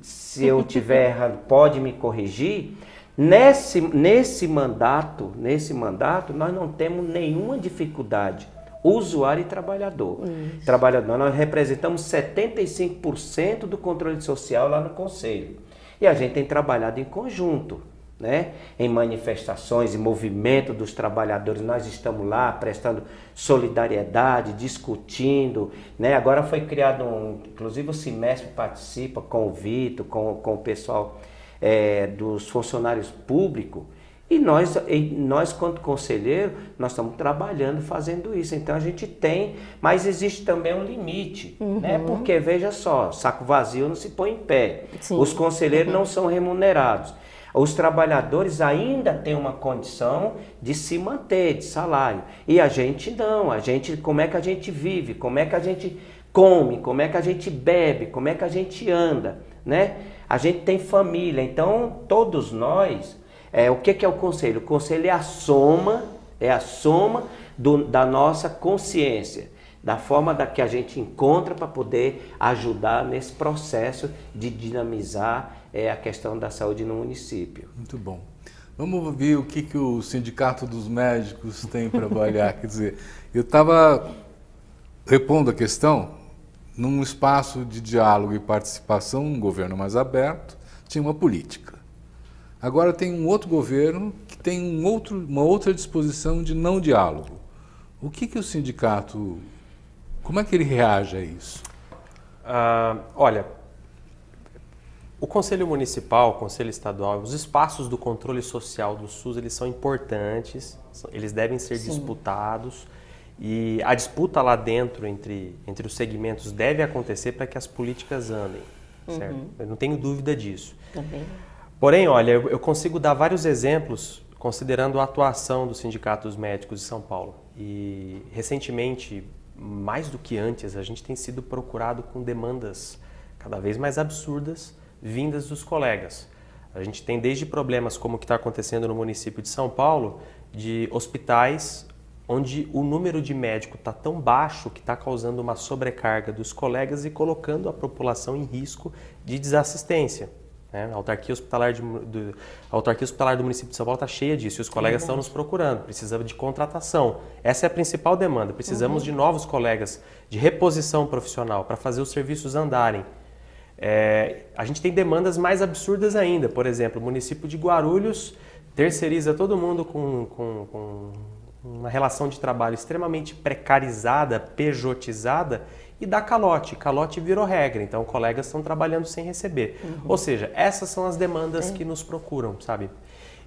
Se eu tiver errado, pode me corrigir. Nesse, nesse mandato, nesse mandato, nós não temos nenhuma dificuldade. Usuário e trabalhador. Isso. Trabalhador, nós representamos 75% do controle social lá no conselho. E a gente tem trabalhado em conjunto né? em manifestações e movimento dos trabalhadores, nós estamos lá prestando solidariedade, discutindo. Né? Agora foi criado um, inclusive o semestre participa com o Vitor, com, com o pessoal é, dos funcionários públicos. E nós, e nós, quanto conselheiro, nós estamos trabalhando fazendo isso. Então a gente tem, mas existe também um limite, uhum. né? Porque veja só, saco vazio não se põe em pé. Sim. Os conselheiros uhum. não são remunerados os trabalhadores ainda têm uma condição de se manter, de salário. E a gente não, a gente, como é que a gente vive, como é que a gente come, como é que a gente bebe, como é que a gente anda, né? A gente tem família, então todos nós, é, o que, que é o conselho? O conselho é a soma, é a soma do, da nossa consciência da forma da que a gente encontra para poder ajudar nesse processo de dinamizar é, a questão da saúde no município. Muito bom. Vamos ver o que, que o Sindicato dos Médicos tem para avaliar. Quer dizer, eu estava repondo a questão num espaço de diálogo e participação, um governo mais aberto, tinha uma política. Agora tem um outro governo que tem um outro, uma outra disposição de não diálogo. O que, que o sindicato como é que ele reage a isso? Uh, olha, o Conselho Municipal, o Conselho Estadual, os espaços do controle social do SUS, eles são importantes, eles devem ser Sim. disputados e a disputa lá dentro entre, entre os segmentos deve acontecer para que as políticas andem, certo? Uhum. Eu não tenho dúvida disso. Também. Porém, olha, eu, consigo dar vários exemplos considerando a atuação dos sindicatos médicos de São Paulo. E recentemente mais do que antes, a gente tem sido procurado com demandas cada vez mais absurdas vindas dos colegas. A gente tem desde problemas como o que está acontecendo no município de São Paulo, de hospitais onde o número de médico está tão baixo que está causando uma sobrecarga dos colegas e colocando a população em risco de desassistência. Né? A, autarquia hospitalar de, do, a autarquia hospitalar do município de São Paulo está cheia disso e os colegas estão nos procurando. Precisa de contratação. Essa é a principal demanda. Precisamos uhum. de novos colegas, de reposição profissional para fazer os serviços andarem. É, a gente tem demandas mais absurdas ainda. Por exemplo, o município de Guarulhos terceiriza todo mundo com, com, com uma relação de trabalho extremamente precarizada, pejotizada e dá calote. Calote virou regra, então colegas estão trabalhando sem receber. Uhum. Ou seja, essas são as demandas é. que nos procuram, sabe?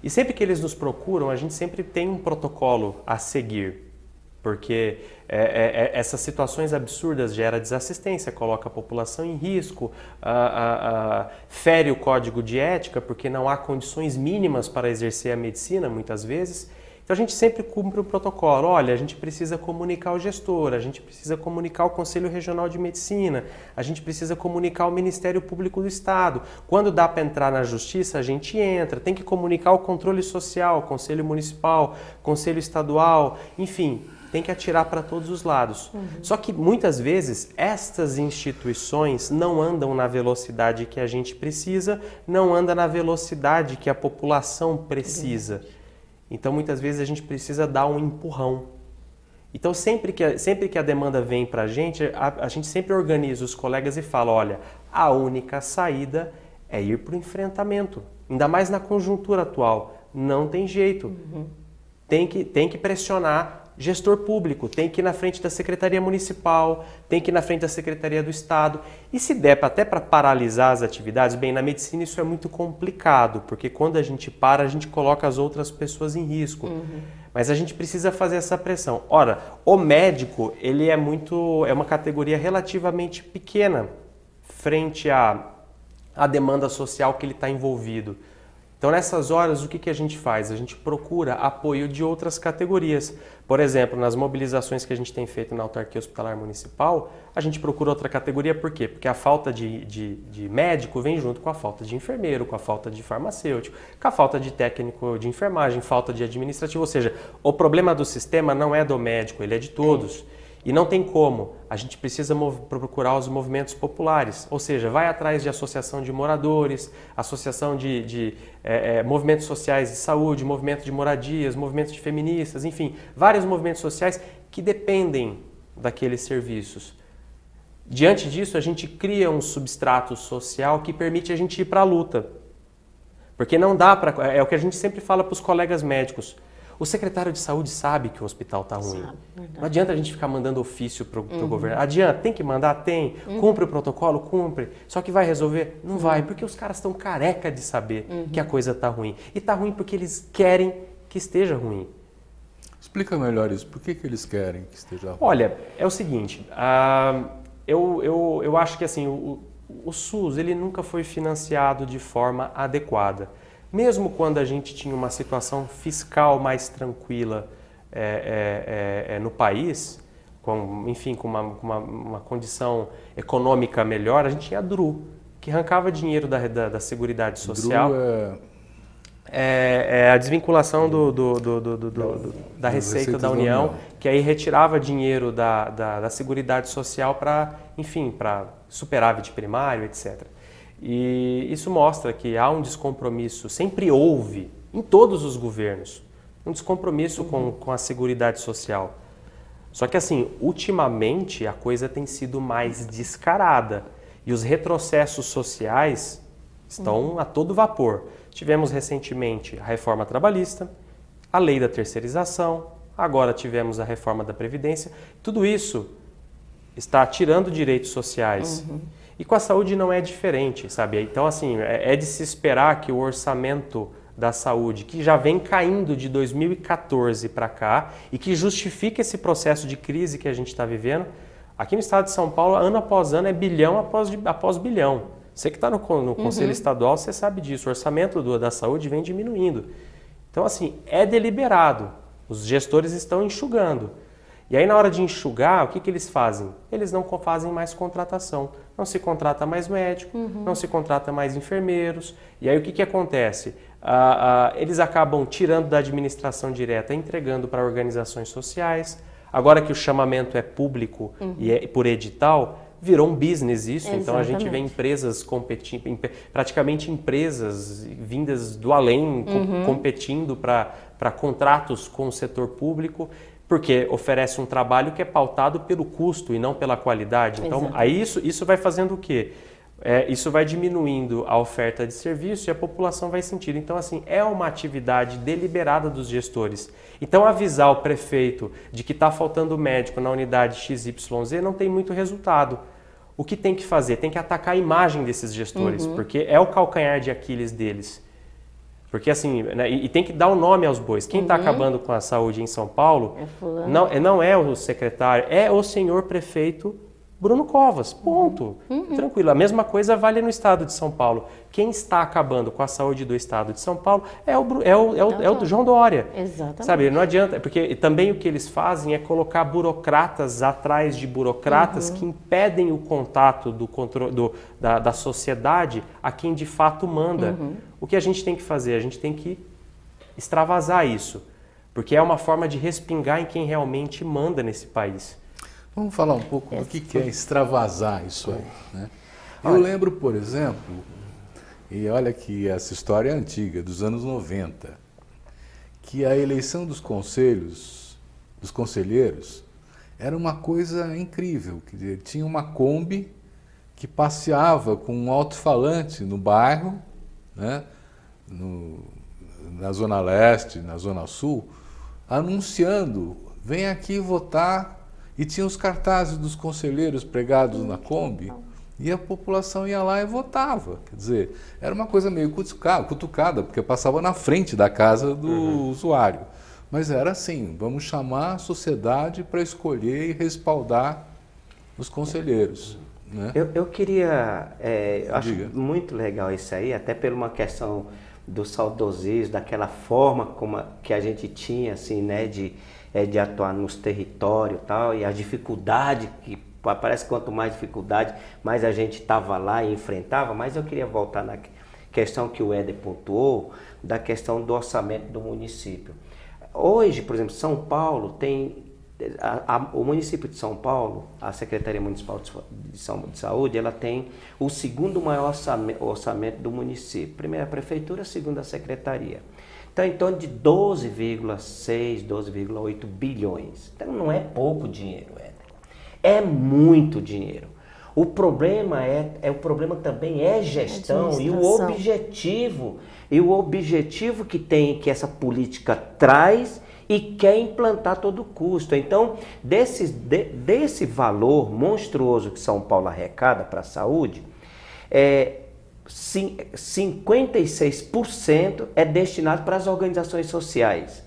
E sempre que eles nos procuram, a gente sempre tem um protocolo a seguir. Porque é, é, é essas situações absurdas gera desassistência, coloca a população em risco, a, a, a, fere o código de ética, porque não há condições mínimas para exercer a medicina, muitas vezes. Então a gente sempre cumpre o protocolo. Olha, a gente precisa comunicar o gestor, a gente precisa comunicar o Conselho Regional de Medicina, a gente precisa comunicar o Ministério Público do Estado. Quando dá para entrar na justiça, a gente entra. Tem que comunicar o controle social, Conselho Municipal, Conselho Estadual, enfim, tem que atirar para todos os lados. Uhum. Só que muitas vezes estas instituições não andam na velocidade que a gente precisa, não andam na velocidade que a população precisa. Uhum. Então, muitas vezes a gente precisa dar um empurrão. Então, sempre que a, sempre que a demanda vem para a gente, a gente sempre organiza os colegas e fala: olha, a única saída é ir para o enfrentamento. Ainda mais na conjuntura atual. Não tem jeito. Uhum. Tem, que, tem que pressionar gestor público, tem que ir na frente da Secretaria Municipal, tem que ir na frente da Secretaria do Estado. E se der até para paralisar as atividades, bem, na medicina isso é muito complicado, porque quando a gente para, a gente coloca as outras pessoas em risco. Uhum. Mas a gente precisa fazer essa pressão. Ora, o médico, ele é muito é uma categoria relativamente pequena frente à, à demanda social que ele está envolvido. Então, nessas horas, o que, que a gente faz? A gente procura apoio de outras categorias. Por exemplo, nas mobilizações que a gente tem feito na autarquia hospitalar municipal, a gente procura outra categoria, por quê? Porque a falta de, de, de médico vem junto com a falta de enfermeiro, com a falta de farmacêutico, com a falta de técnico de enfermagem, falta de administrativo. Ou seja, o problema do sistema não é do médico, ele é de todos. E não tem como. A gente precisa procurar os movimentos populares, ou seja, vai atrás de associação de moradores, associação de, de é, é, movimentos sociais de saúde, movimento de moradias, movimentos de feministas, enfim, vários movimentos sociais que dependem daqueles serviços. Diante disso, a gente cria um substrato social que permite a gente ir para a luta. Porque não dá para. É o que a gente sempre fala para os colegas médicos. O secretário de saúde sabe que o hospital está ruim. Sabe, não adianta a gente ficar mandando ofício para o uhum. governo. Adianta, tem que mandar? Tem. Uhum. Cumpre o protocolo? Cumpre. Só que vai resolver? Não uhum. vai, porque os caras estão careca de saber uhum. que a coisa está ruim. E está ruim porque eles querem que esteja ruim. Explica melhor isso. Por que, que eles querem que esteja ruim? Olha, é o seguinte. Uh, eu, eu, eu acho que assim, o, o SUS ele nunca foi financiado de forma adequada. Mesmo quando a gente tinha uma situação fiscal mais tranquila é, é, é, no país, com, enfim, com uma, uma, uma, condição econômica melhor, a gente tinha a DRU, que arrancava dinheiro da, da, da Seguridade Social. DRU é... É, é, a desvinculação do, do, do, do da receita da União, da União, que aí retirava dinheiro da, da, da Seguridade Social para, enfim, para superávit primário, etc. E isso mostra que há um descompromisso, sempre houve, em todos os governos, um descompromisso com, uhum. com a Seguridade Social. Só que assim, ultimamente a coisa tem sido mais descarada e os retrocessos sociais estão uhum. a todo vapor. Tivemos recentemente a reforma trabalhista, a lei da terceirização, agora tivemos a reforma da Previdência. Tudo isso está tirando direitos sociais. Uhum. E com a saúde não é diferente, sabe? Então, assim, é, é de se esperar que o orçamento da saúde, que já vem caindo de 2014 para cá e que justifica esse processo de crise que a gente está vivendo, aqui no estado de São Paulo, ano após ano, é bilhão após, após bilhão. Você que está no, no Conselho uhum. Estadual, você sabe disso. O orçamento do, da saúde vem diminuindo. Então, assim, é deliberado. Os gestores estão enxugando. E aí, na hora de enxugar, o que, que eles fazem? Eles não fazem mais contratação. Não se contrata mais médico, uhum. não se contrata mais enfermeiros. E aí, o que, que acontece? Ah, ah, eles acabam tirando da administração direta, entregando para organizações sociais. Agora que o chamamento é público uhum. e é por edital, virou um business isso, Exatamente. então a gente vê empresas competindo, praticamente empresas vindas do além uhum. competindo para contratos com o setor público, porque oferece um trabalho que é pautado pelo custo e não pela qualidade. Então, Exatamente. aí isso, isso vai fazendo o quê? É, isso vai diminuindo a oferta de serviço e a população vai sentir. Então, assim, é uma atividade deliberada dos gestores. Então, avisar o prefeito de que está faltando médico na unidade XYZ não tem muito resultado. O que tem que fazer? Tem que atacar a imagem desses gestores, uhum. porque é o calcanhar de Aquiles deles. Porque assim, né, e, e, tem que dar o um nome aos bois. Quem está uhum. acabando com a saúde em São Paulo é não, é, não é o secretário, é o senhor prefeito Bruno Covas, ponto. Uhum. Tranquilo. A mesma coisa vale no estado de São Paulo. Quem está acabando com a saúde do estado de São Paulo é o, é o, é o, é o João Dória. Exatamente. Sabe, não adianta, porque também o que eles fazem é colocar burocratas atrás de burocratas uhum. que impedem o contato do, do da, da, sociedade a quem de fato manda. Uhum. O que a gente tem que fazer? A gente tem que extravasar isso, porque é uma forma de respingar em quem realmente manda nesse país. Vamos falar um pouco do que, é extravasar isso aí. Né? Eu lembro, por exemplo, e olha que essa história é antiga, dos anos 90, que a eleição dos conselhos, dos conselheiros, era uma coisa incrível. Que tinha uma Kombi que passeava com um alto-falante no bairro, né? no, na Zona Leste, na Zona Sul, anunciando: vem aqui votar e tinha os cartazes dos conselheiros pregados na Kombi e a população ia lá e votava. Quer dizer, era uma coisa meio cutucada, cutucada porque passava na frente da casa do uhum. usuário. Mas era assim, vamos chamar a sociedade para escolher e respaldar os conselheiros. Né? Eu, eu queria, é, eu acho muito legal isso aí, até por uma questão do saudosismo, daquela forma como a, que a gente tinha, assim, né, de é, de atuar nos territórios tal, e a dificuldade que parece quanto mais dificuldade, mais a gente estava lá e enfrentava, mas eu queria voltar na questão que o Éder pontuou, da questão do orçamento do município. Hoje, por exemplo, São Paulo tem a, a, o município de São Paulo, a Secretaria Municipal de, de, de Saúde, ela tem o segundo maior orçamento, orçamento do município. Primeiro a prefeitura, segundo a secretaria. Então, em torno de 12,6, 12,8 bilhões. Então, não é pouco dinheiro, Éder. É muito dinheiro. O problema é, é o problema também é gestão e o objetivo e o objetivo que tem que essa política traz e quer implantar a todo custo. Então, desse, de, desse valor monstruoso que São Paulo arrecada para a saúde, é, 56% é destinado para as organizações sociais.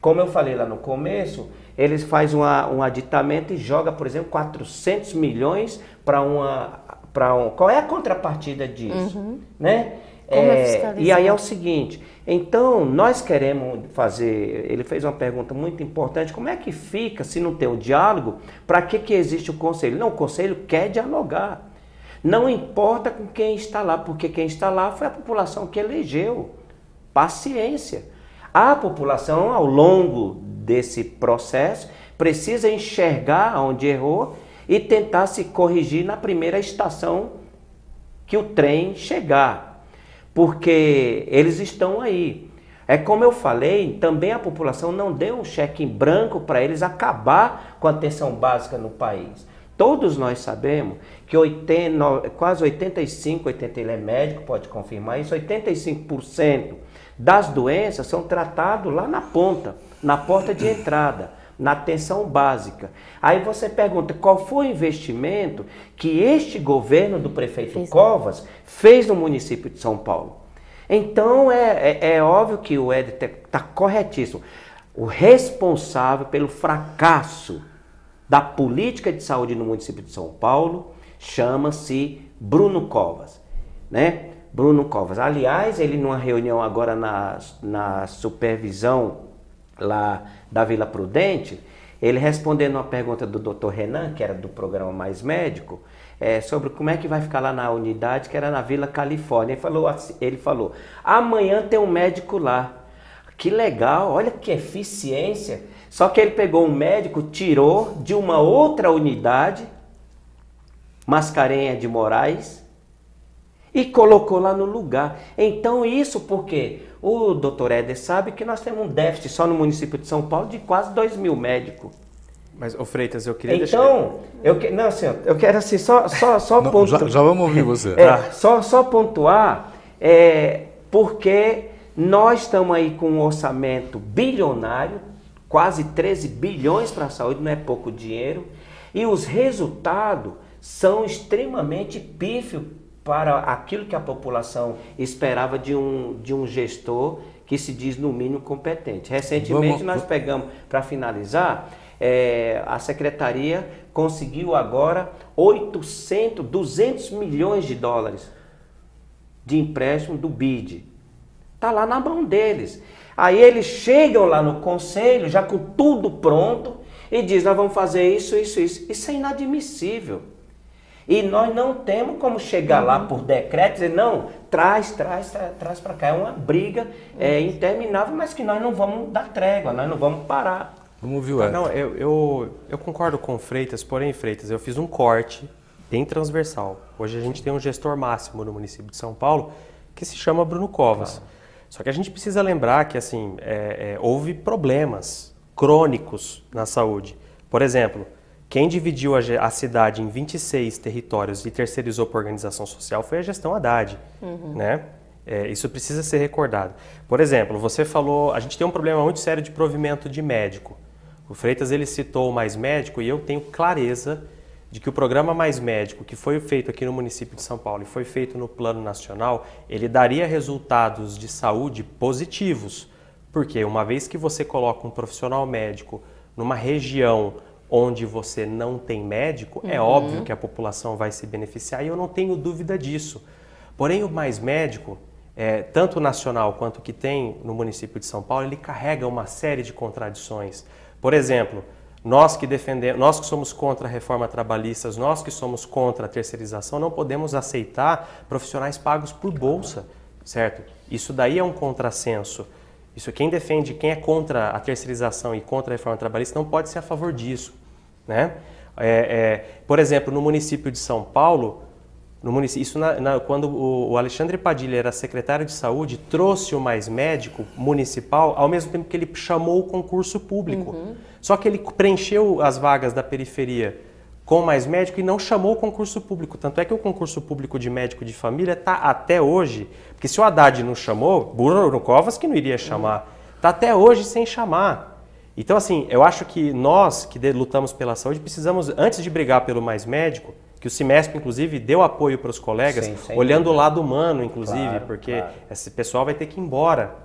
Como eu falei lá no começo, eles fazem uma, um aditamento e joga, por exemplo, 400 milhões para uma para um, qual é a contrapartida disso, uhum. né? É, é e aí é o seguinte, então nós queremos fazer, ele fez uma pergunta muito importante, como é que fica se não tem o diálogo? Para que que existe o conselho? Não, o conselho quer dialogar. Não importa com quem está lá, porque quem está lá foi a população que elegeu. Paciência. A população, ao longo desse processo, precisa enxergar onde errou e tentar se corrigir na primeira estação que o trem chegar. Porque eles estão aí. É como eu falei, também a população não deu um cheque em branco para eles acabar com a atenção básica no país. Todos nós sabemos que 80, quase 85, 80, ele é médico, pode confirmar isso, 85% das doenças são tratadas lá na ponta, na porta de entrada, na atenção básica. Aí você pergunta qual foi o investimento que este governo do prefeito Covas fez no município de São Paulo. Então é, é, é óbvio que o Ed está corretíssimo. O responsável pelo fracasso da política de saúde no município de São Paulo chama-se Bruno Covas, né? Bruno Covas. Aliás, ele numa reunião agora na, na supervisão lá da Vila Prudente, ele respondendo uma pergunta do Dr. Renan, que era do programa Mais Médico, é, sobre como é que vai ficar lá na unidade, que era na Vila Califórnia. Ele falou, assim, ele falou: amanhã tem um médico lá. Que legal, olha que eficiência. Só que ele pegou um médico, tirou de uma outra unidade Mascarenha de Moraes e colocou lá no lugar. Então isso porque o doutor Éder sabe que nós temos um déficit só no município de São Paulo de quase 2 mil médicos. Mas, ô Freitas, eu queria então, deixar... eu que, não, senhor, eu quero assim, só, só, só não, pontuar. Já, já, vamos ouvir você. É, tá. só, só pontuar, é, porque nós estamos aí com um orçamento bilionário, quase 13 bilhões para a saúde, não é pouco dinheiro, e os resultados são extremamente pífios para aquilo que a população esperava de um, de um gestor que se diz no mínimo competente. Recentemente Vamos... nós pegamos, para finalizar, é, a secretaria conseguiu agora 800, 200 milhões de dólares de empréstimo do BID. Está lá na mão deles. Aí eles chegam lá no conselho, já com tudo pronto, e diz: Nós vamos fazer isso, isso, isso. Isso é inadmissível. E nós não temos como chegar lá por decreto e dizer: Não, traz, traz, traz, traz para cá. É uma briga é, interminável, mas que nós não vamos dar trégua, nós não vamos parar. Vamos ouvir o Ed. Não, eu, eu, eu concordo com o Freitas, porém, Freitas, eu fiz um corte bem transversal. Hoje a gente tem um gestor máximo no município de São Paulo que se chama Bruno Covas. Só que a gente precisa lembrar que assim é, é, houve problemas crônicos na saúde. Por exemplo, quem dividiu a, cidade em 26 territórios e terceirizou para a organização social foi a gestão Haddad. Uhum. Né? É, isso precisa ser recordado. Por exemplo, você falou, a gente tem um problema muito sério de provimento de médico. O Freitas ele citou o Mais Médico e eu tenho clareza de que o programa Mais Médico, que foi feito aqui no município de São Paulo e foi feito no plano nacional, ele daria resultados de saúde positivos. Porque uma vez que você coloca um profissional médico numa região onde você não tem médico, é uhum. é óbvio que a população vai se beneficiar e eu não tenho dúvida disso. Porém, o Mais Médico, é, tanto nacional quanto que tem no município de São Paulo, ele carrega uma série de contradições. Por exemplo, nós que defendemos, nós que somos contra a reforma trabalhista, nós que somos contra a terceirização, não podemos aceitar profissionais pagos por bolsa, certo? Isso daí é um contrassenso. Isso quem defende, quem é contra a terceirização e contra a reforma trabalhista não pode ser a favor disso, né? É, é, por exemplo, no município de São Paulo, no município, isso na, na, quando o, o, Alexandre Padilha era secretário de saúde, trouxe o Mais Médico municipal, ao mesmo tempo que ele chamou o concurso público. Uhum. Só que ele preencheu as vagas da periferia com mais médico e não chamou o concurso público. Tanto é que o concurso público de médico de família está até hoje, porque se o Haddad não chamou, Bruno Covas que não iria chamar, está até hoje sem chamar. Então, assim, eu acho que nós que lutamos pela saúde precisamos, antes de brigar pelo mais médico, que o Simesp, inclusive, deu apoio para os colegas, Sim, olhando o lado humano, inclusive, claro, porque claro. esse pessoal vai ter que ir embora,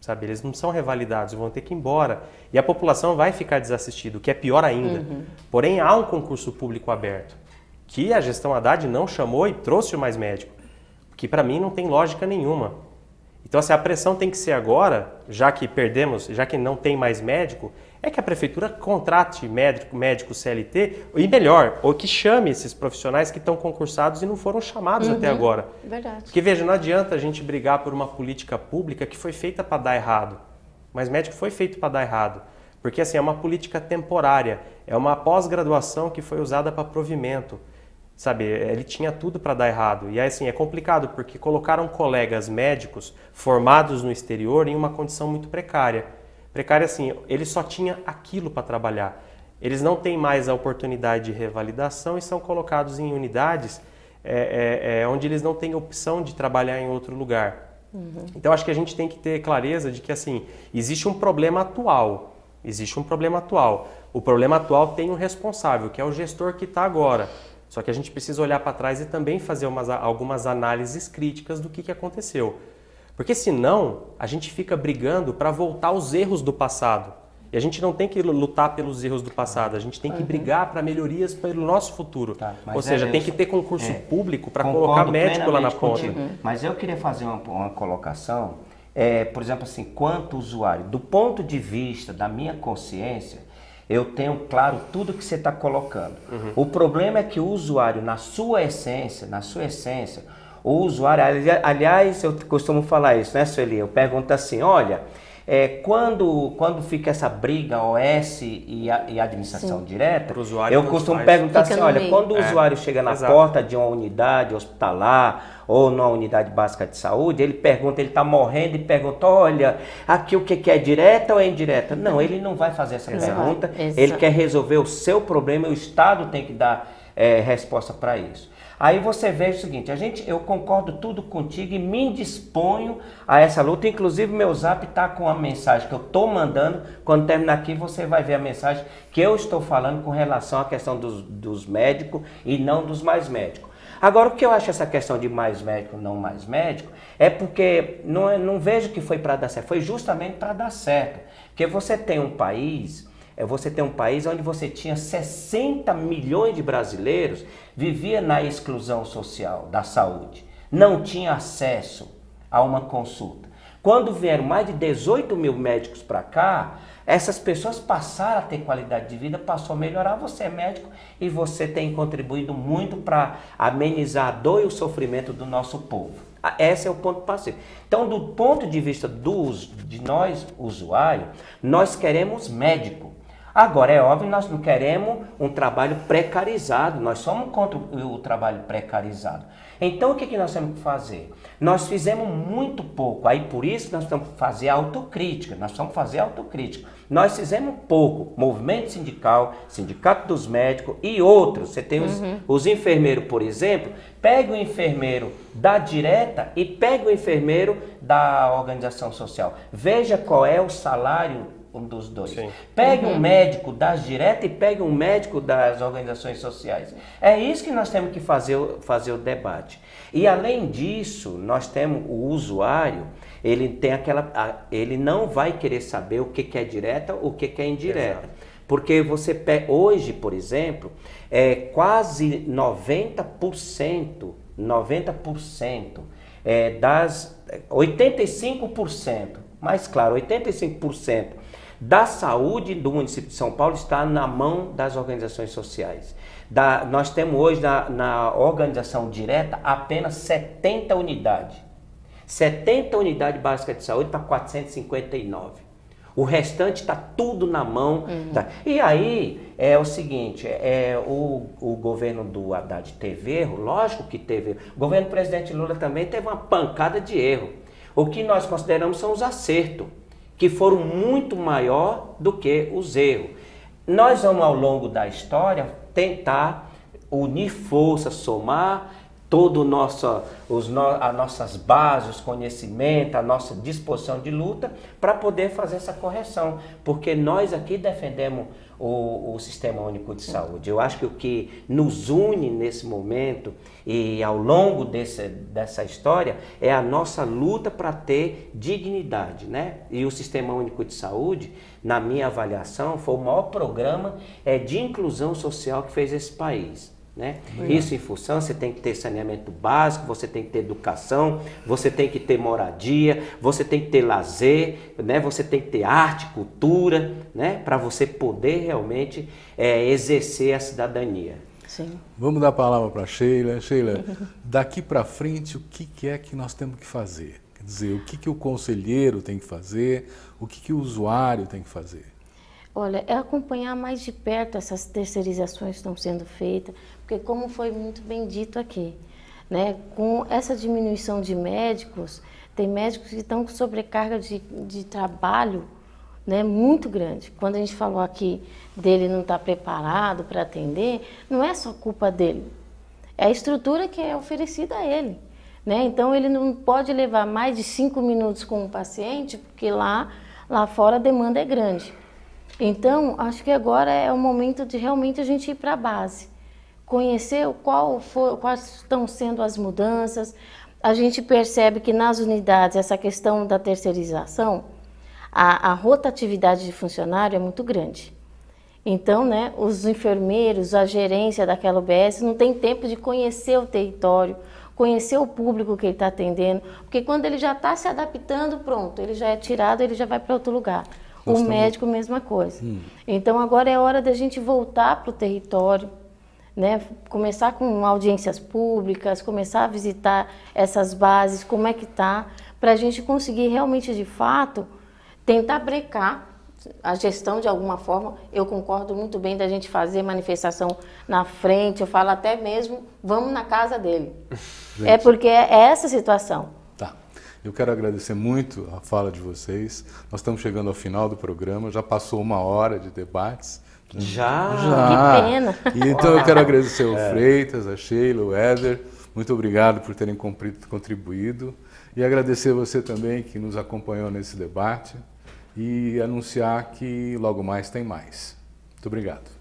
sabe? Eles não são revalidados, vão ter que ir embora. E a população vai ficar desassistida, o que é pior ainda. Uhum. Porém, há um concurso público aberto, que a gestão Haddad não chamou e trouxe o mais médico, que para mim não tem lógica nenhuma. Então, assim, a pressão tem que ser agora, já que perdemos, já que não tem mais médico, é que a prefeitura contrate médico, médico CLT, e melhor, ou que chame esses profissionais que estão concursados e não foram chamados uhum, até agora. Verdade. Porque veja, não adianta a gente brigar por uma política pública que foi feita para dar errado. Mas médico foi feito para dar errado. Porque assim, é uma política temporária, é uma pós-graduação que foi usada para provimento. Sabe, ele tinha tudo para dar errado. E assim, é complicado porque colocaram colegas médicos formados no exterior em uma condição muito precária. Precária assim, ele só tinha aquilo para trabalhar. Eles não têm mais a oportunidade de revalidação e são colocados em unidades é, é, é, onde eles não têm opção de trabalhar em outro lugar. Uhum. Então acho que a gente tem que ter clareza de que assim existe um problema atual. Existe um problema atual. O problema atual tem um responsável, que é o gestor que está agora. Só que a gente precisa olhar para trás e também fazer umas, algumas análises críticas do que, que aconteceu. Porque senão a gente fica brigando para voltar aos erros do passado. E a gente não tem que lutar pelos erros do passado, a gente tem que uhum. brigar para melhorias pelo nosso futuro. Tá, Ou seja, é, tem que ter concurso é, público para colocar médico lá na ponta. Uhum. Mas eu queria fazer uma, uma colocação, é, por exemplo, assim, quanto usuário, do ponto de vista da minha consciência, eu tenho claro tudo que você está colocando. Uhum. O problema é que o usuário, na sua essência, na sua essência, o usuário, aliás, eu costumo falar isso, né, Sueli? Eu pergunto assim: olha, é, quando, quando fica essa briga OS e, a, e administração Sim. direta, usuário, eu costumo perguntar assim, olha, meio. quando o É, usuário chega na exato. porta de uma unidade hospitalar ou numa unidade básica de saúde, ele pergunta, ele está morrendo e pergunta, olha, aqui o que que é direta ou é indireta? Não, ele não vai fazer essa Exato, pergunta, exato. ele quer resolver o seu problema e o Estado tem que dar é, resposta para isso. Aí você vê o seguinte, a gente, eu concordo tudo contigo e me disponho a essa luta. Inclusive meu zap está com a mensagem que eu estou mandando. Quando terminar aqui, você vai ver a mensagem que eu estou falando com relação à questão dos, dos médicos e não dos mais médicos. Agora, o que eu acho essa questão de mais médico, não mais médico, é porque não, é- não vejo que foi para dar certo, foi justamente para dar certo. Porque você tem um país é você tem um país onde você tinha 60 milhões de brasileiros vivia na exclusão social da saúde, não tinha acesso a uma consulta. Quando vieram mais de 18 mil médicos para cá, essas pessoas passaram a ter qualidade de vida, passou a melhorar. Você é médico e você tem contribuído muito para amenizar a dor e o sofrimento do nosso povo. Ah, Esse é o ponto passivo. Então, do ponto de vista dos, de nós, usuário, nós queremos médico. Agora, é óbvio, nós não queremos um trabalho precarizado, nós somos contra o, trabalho precarizado. Então, o que, que nós temos que fazer? Nós fizemos muito pouco, aí por isso nós temos que fazer autocrítica, nós vamos fazer autocrítica. Nós fizemos pouco, movimento sindical, sindicato dos médicos e outros. Você tem os, os enfermeiros, por exemplo, pega o enfermeiro da direta e pega o enfermeiro da organização social. Veja qual é o salário um dos dois. Sim. Pegue um médico das diretas e pegue um médico das organizações sociais. É isso que nós temos que fazer, o- fazer o debate. E além disso, nós temos o usuário, ele tem aquela. Ele não vai querer saber o que, que é direta, o que, que é indireta. Porque você hoje, por exemplo, é quase 90%, 90% é, das 85%, mais claro, 85% da saúde do município de São Paulo está na mão das organizações sociais. Da- nós temos hoje na, na organização direta apenas 70 unidades. 70 unidades básicas de saúde para 459. O restante está tudo na mão. tá? E aí é o seguinte: é, o, o governo do Haddad teve erro, lógico que teve erro. O governo do presidente Lula também teve uma pancada de erro. O que nós consideramos são os acertos, que foram muito maior do que os erros. Nós vamos, ao longo da história, tentar unir forças, somar todo o nosso, os no, as nossas bases, os conhecimentos, a nossa disposição de luta para poder fazer essa correção, porque nós aqui defendemos o, o Sistema Único de Saúde. Eu acho que o que nos une nesse momento e ao longo desse, dessa história é a nossa luta para ter dignidade, né? E o Sistema Único de Saúde, na minha avaliação, foi o maior programa é, de inclusão social que fez esse país. Né? Isso em função, você tem que ter saneamento básico, você tem que ter educação, você tem que ter moradia, você tem que ter lazer, né? você tem que ter arte, cultura, né? para você poder realmente é, exercer a cidadania. Sim. Vamos dar a palavra para Sheila. Sheila, daqui para frente, o que, que é que nós temos que fazer? Quer dizer, o que, que o conselheiro tem que fazer? O que, que o usuário tem que fazer? Olha, é acompanhar mais de perto essas terceirizações que estão sendo feitas, porque como foi muito bem dito aqui, né, com essa diminuição de médicos, tem médicos que estão com sobrecarga de, de trabalho né, muito grande. Quando a gente falou aqui dele não estar preparado para atender, não é só culpa dele, é a estrutura que é oferecida a ele. Né? Então ele não pode levar mais de cinco minutos com o paciente, porque lá, lá fora a demanda é grande. Então, acho que agora é o momento de realmente a gente ir para a base, conhecer qual for, quais estão sendo as mudanças. A gente percebe que nas unidades essa questão da terceirização, a, a rotatividade de funcionário é muito grande. Então, né, os enfermeiros, a gerência daquela UBS não tem tempo de conhecer o território, conhecer o público que ele está atendendo, porque quando ele já está se adaptando, pronto, ele já é tirado, ele já vai para outro lugar. O médico, mesma coisa. Então, agora é hora da gente voltar para o território, né? começar com audiências públicas, começar a visitar essas bases, como é que está, para a gente conseguir realmente, de fato, tentar brecar a gestão de alguma forma. Eu concordo muito bem da gente fazer manifestação na frente, eu falo até mesmo, vamos na casa dele. Gente. É porque é essa situação. Tá. Eu quero agradecer muito a fala de vocês. Nós estamos chegando ao final do programa, já passou uma hora de debates. Já? Já. Que pena. Então eu quero agradecer ao é. Freitas, a Sheila, o Éder. Muito obrigado por terem contribuído. E agradecer você também que nos acompanhou nesse debate. E anunciar que logo mais tem mais. Muito obrigado.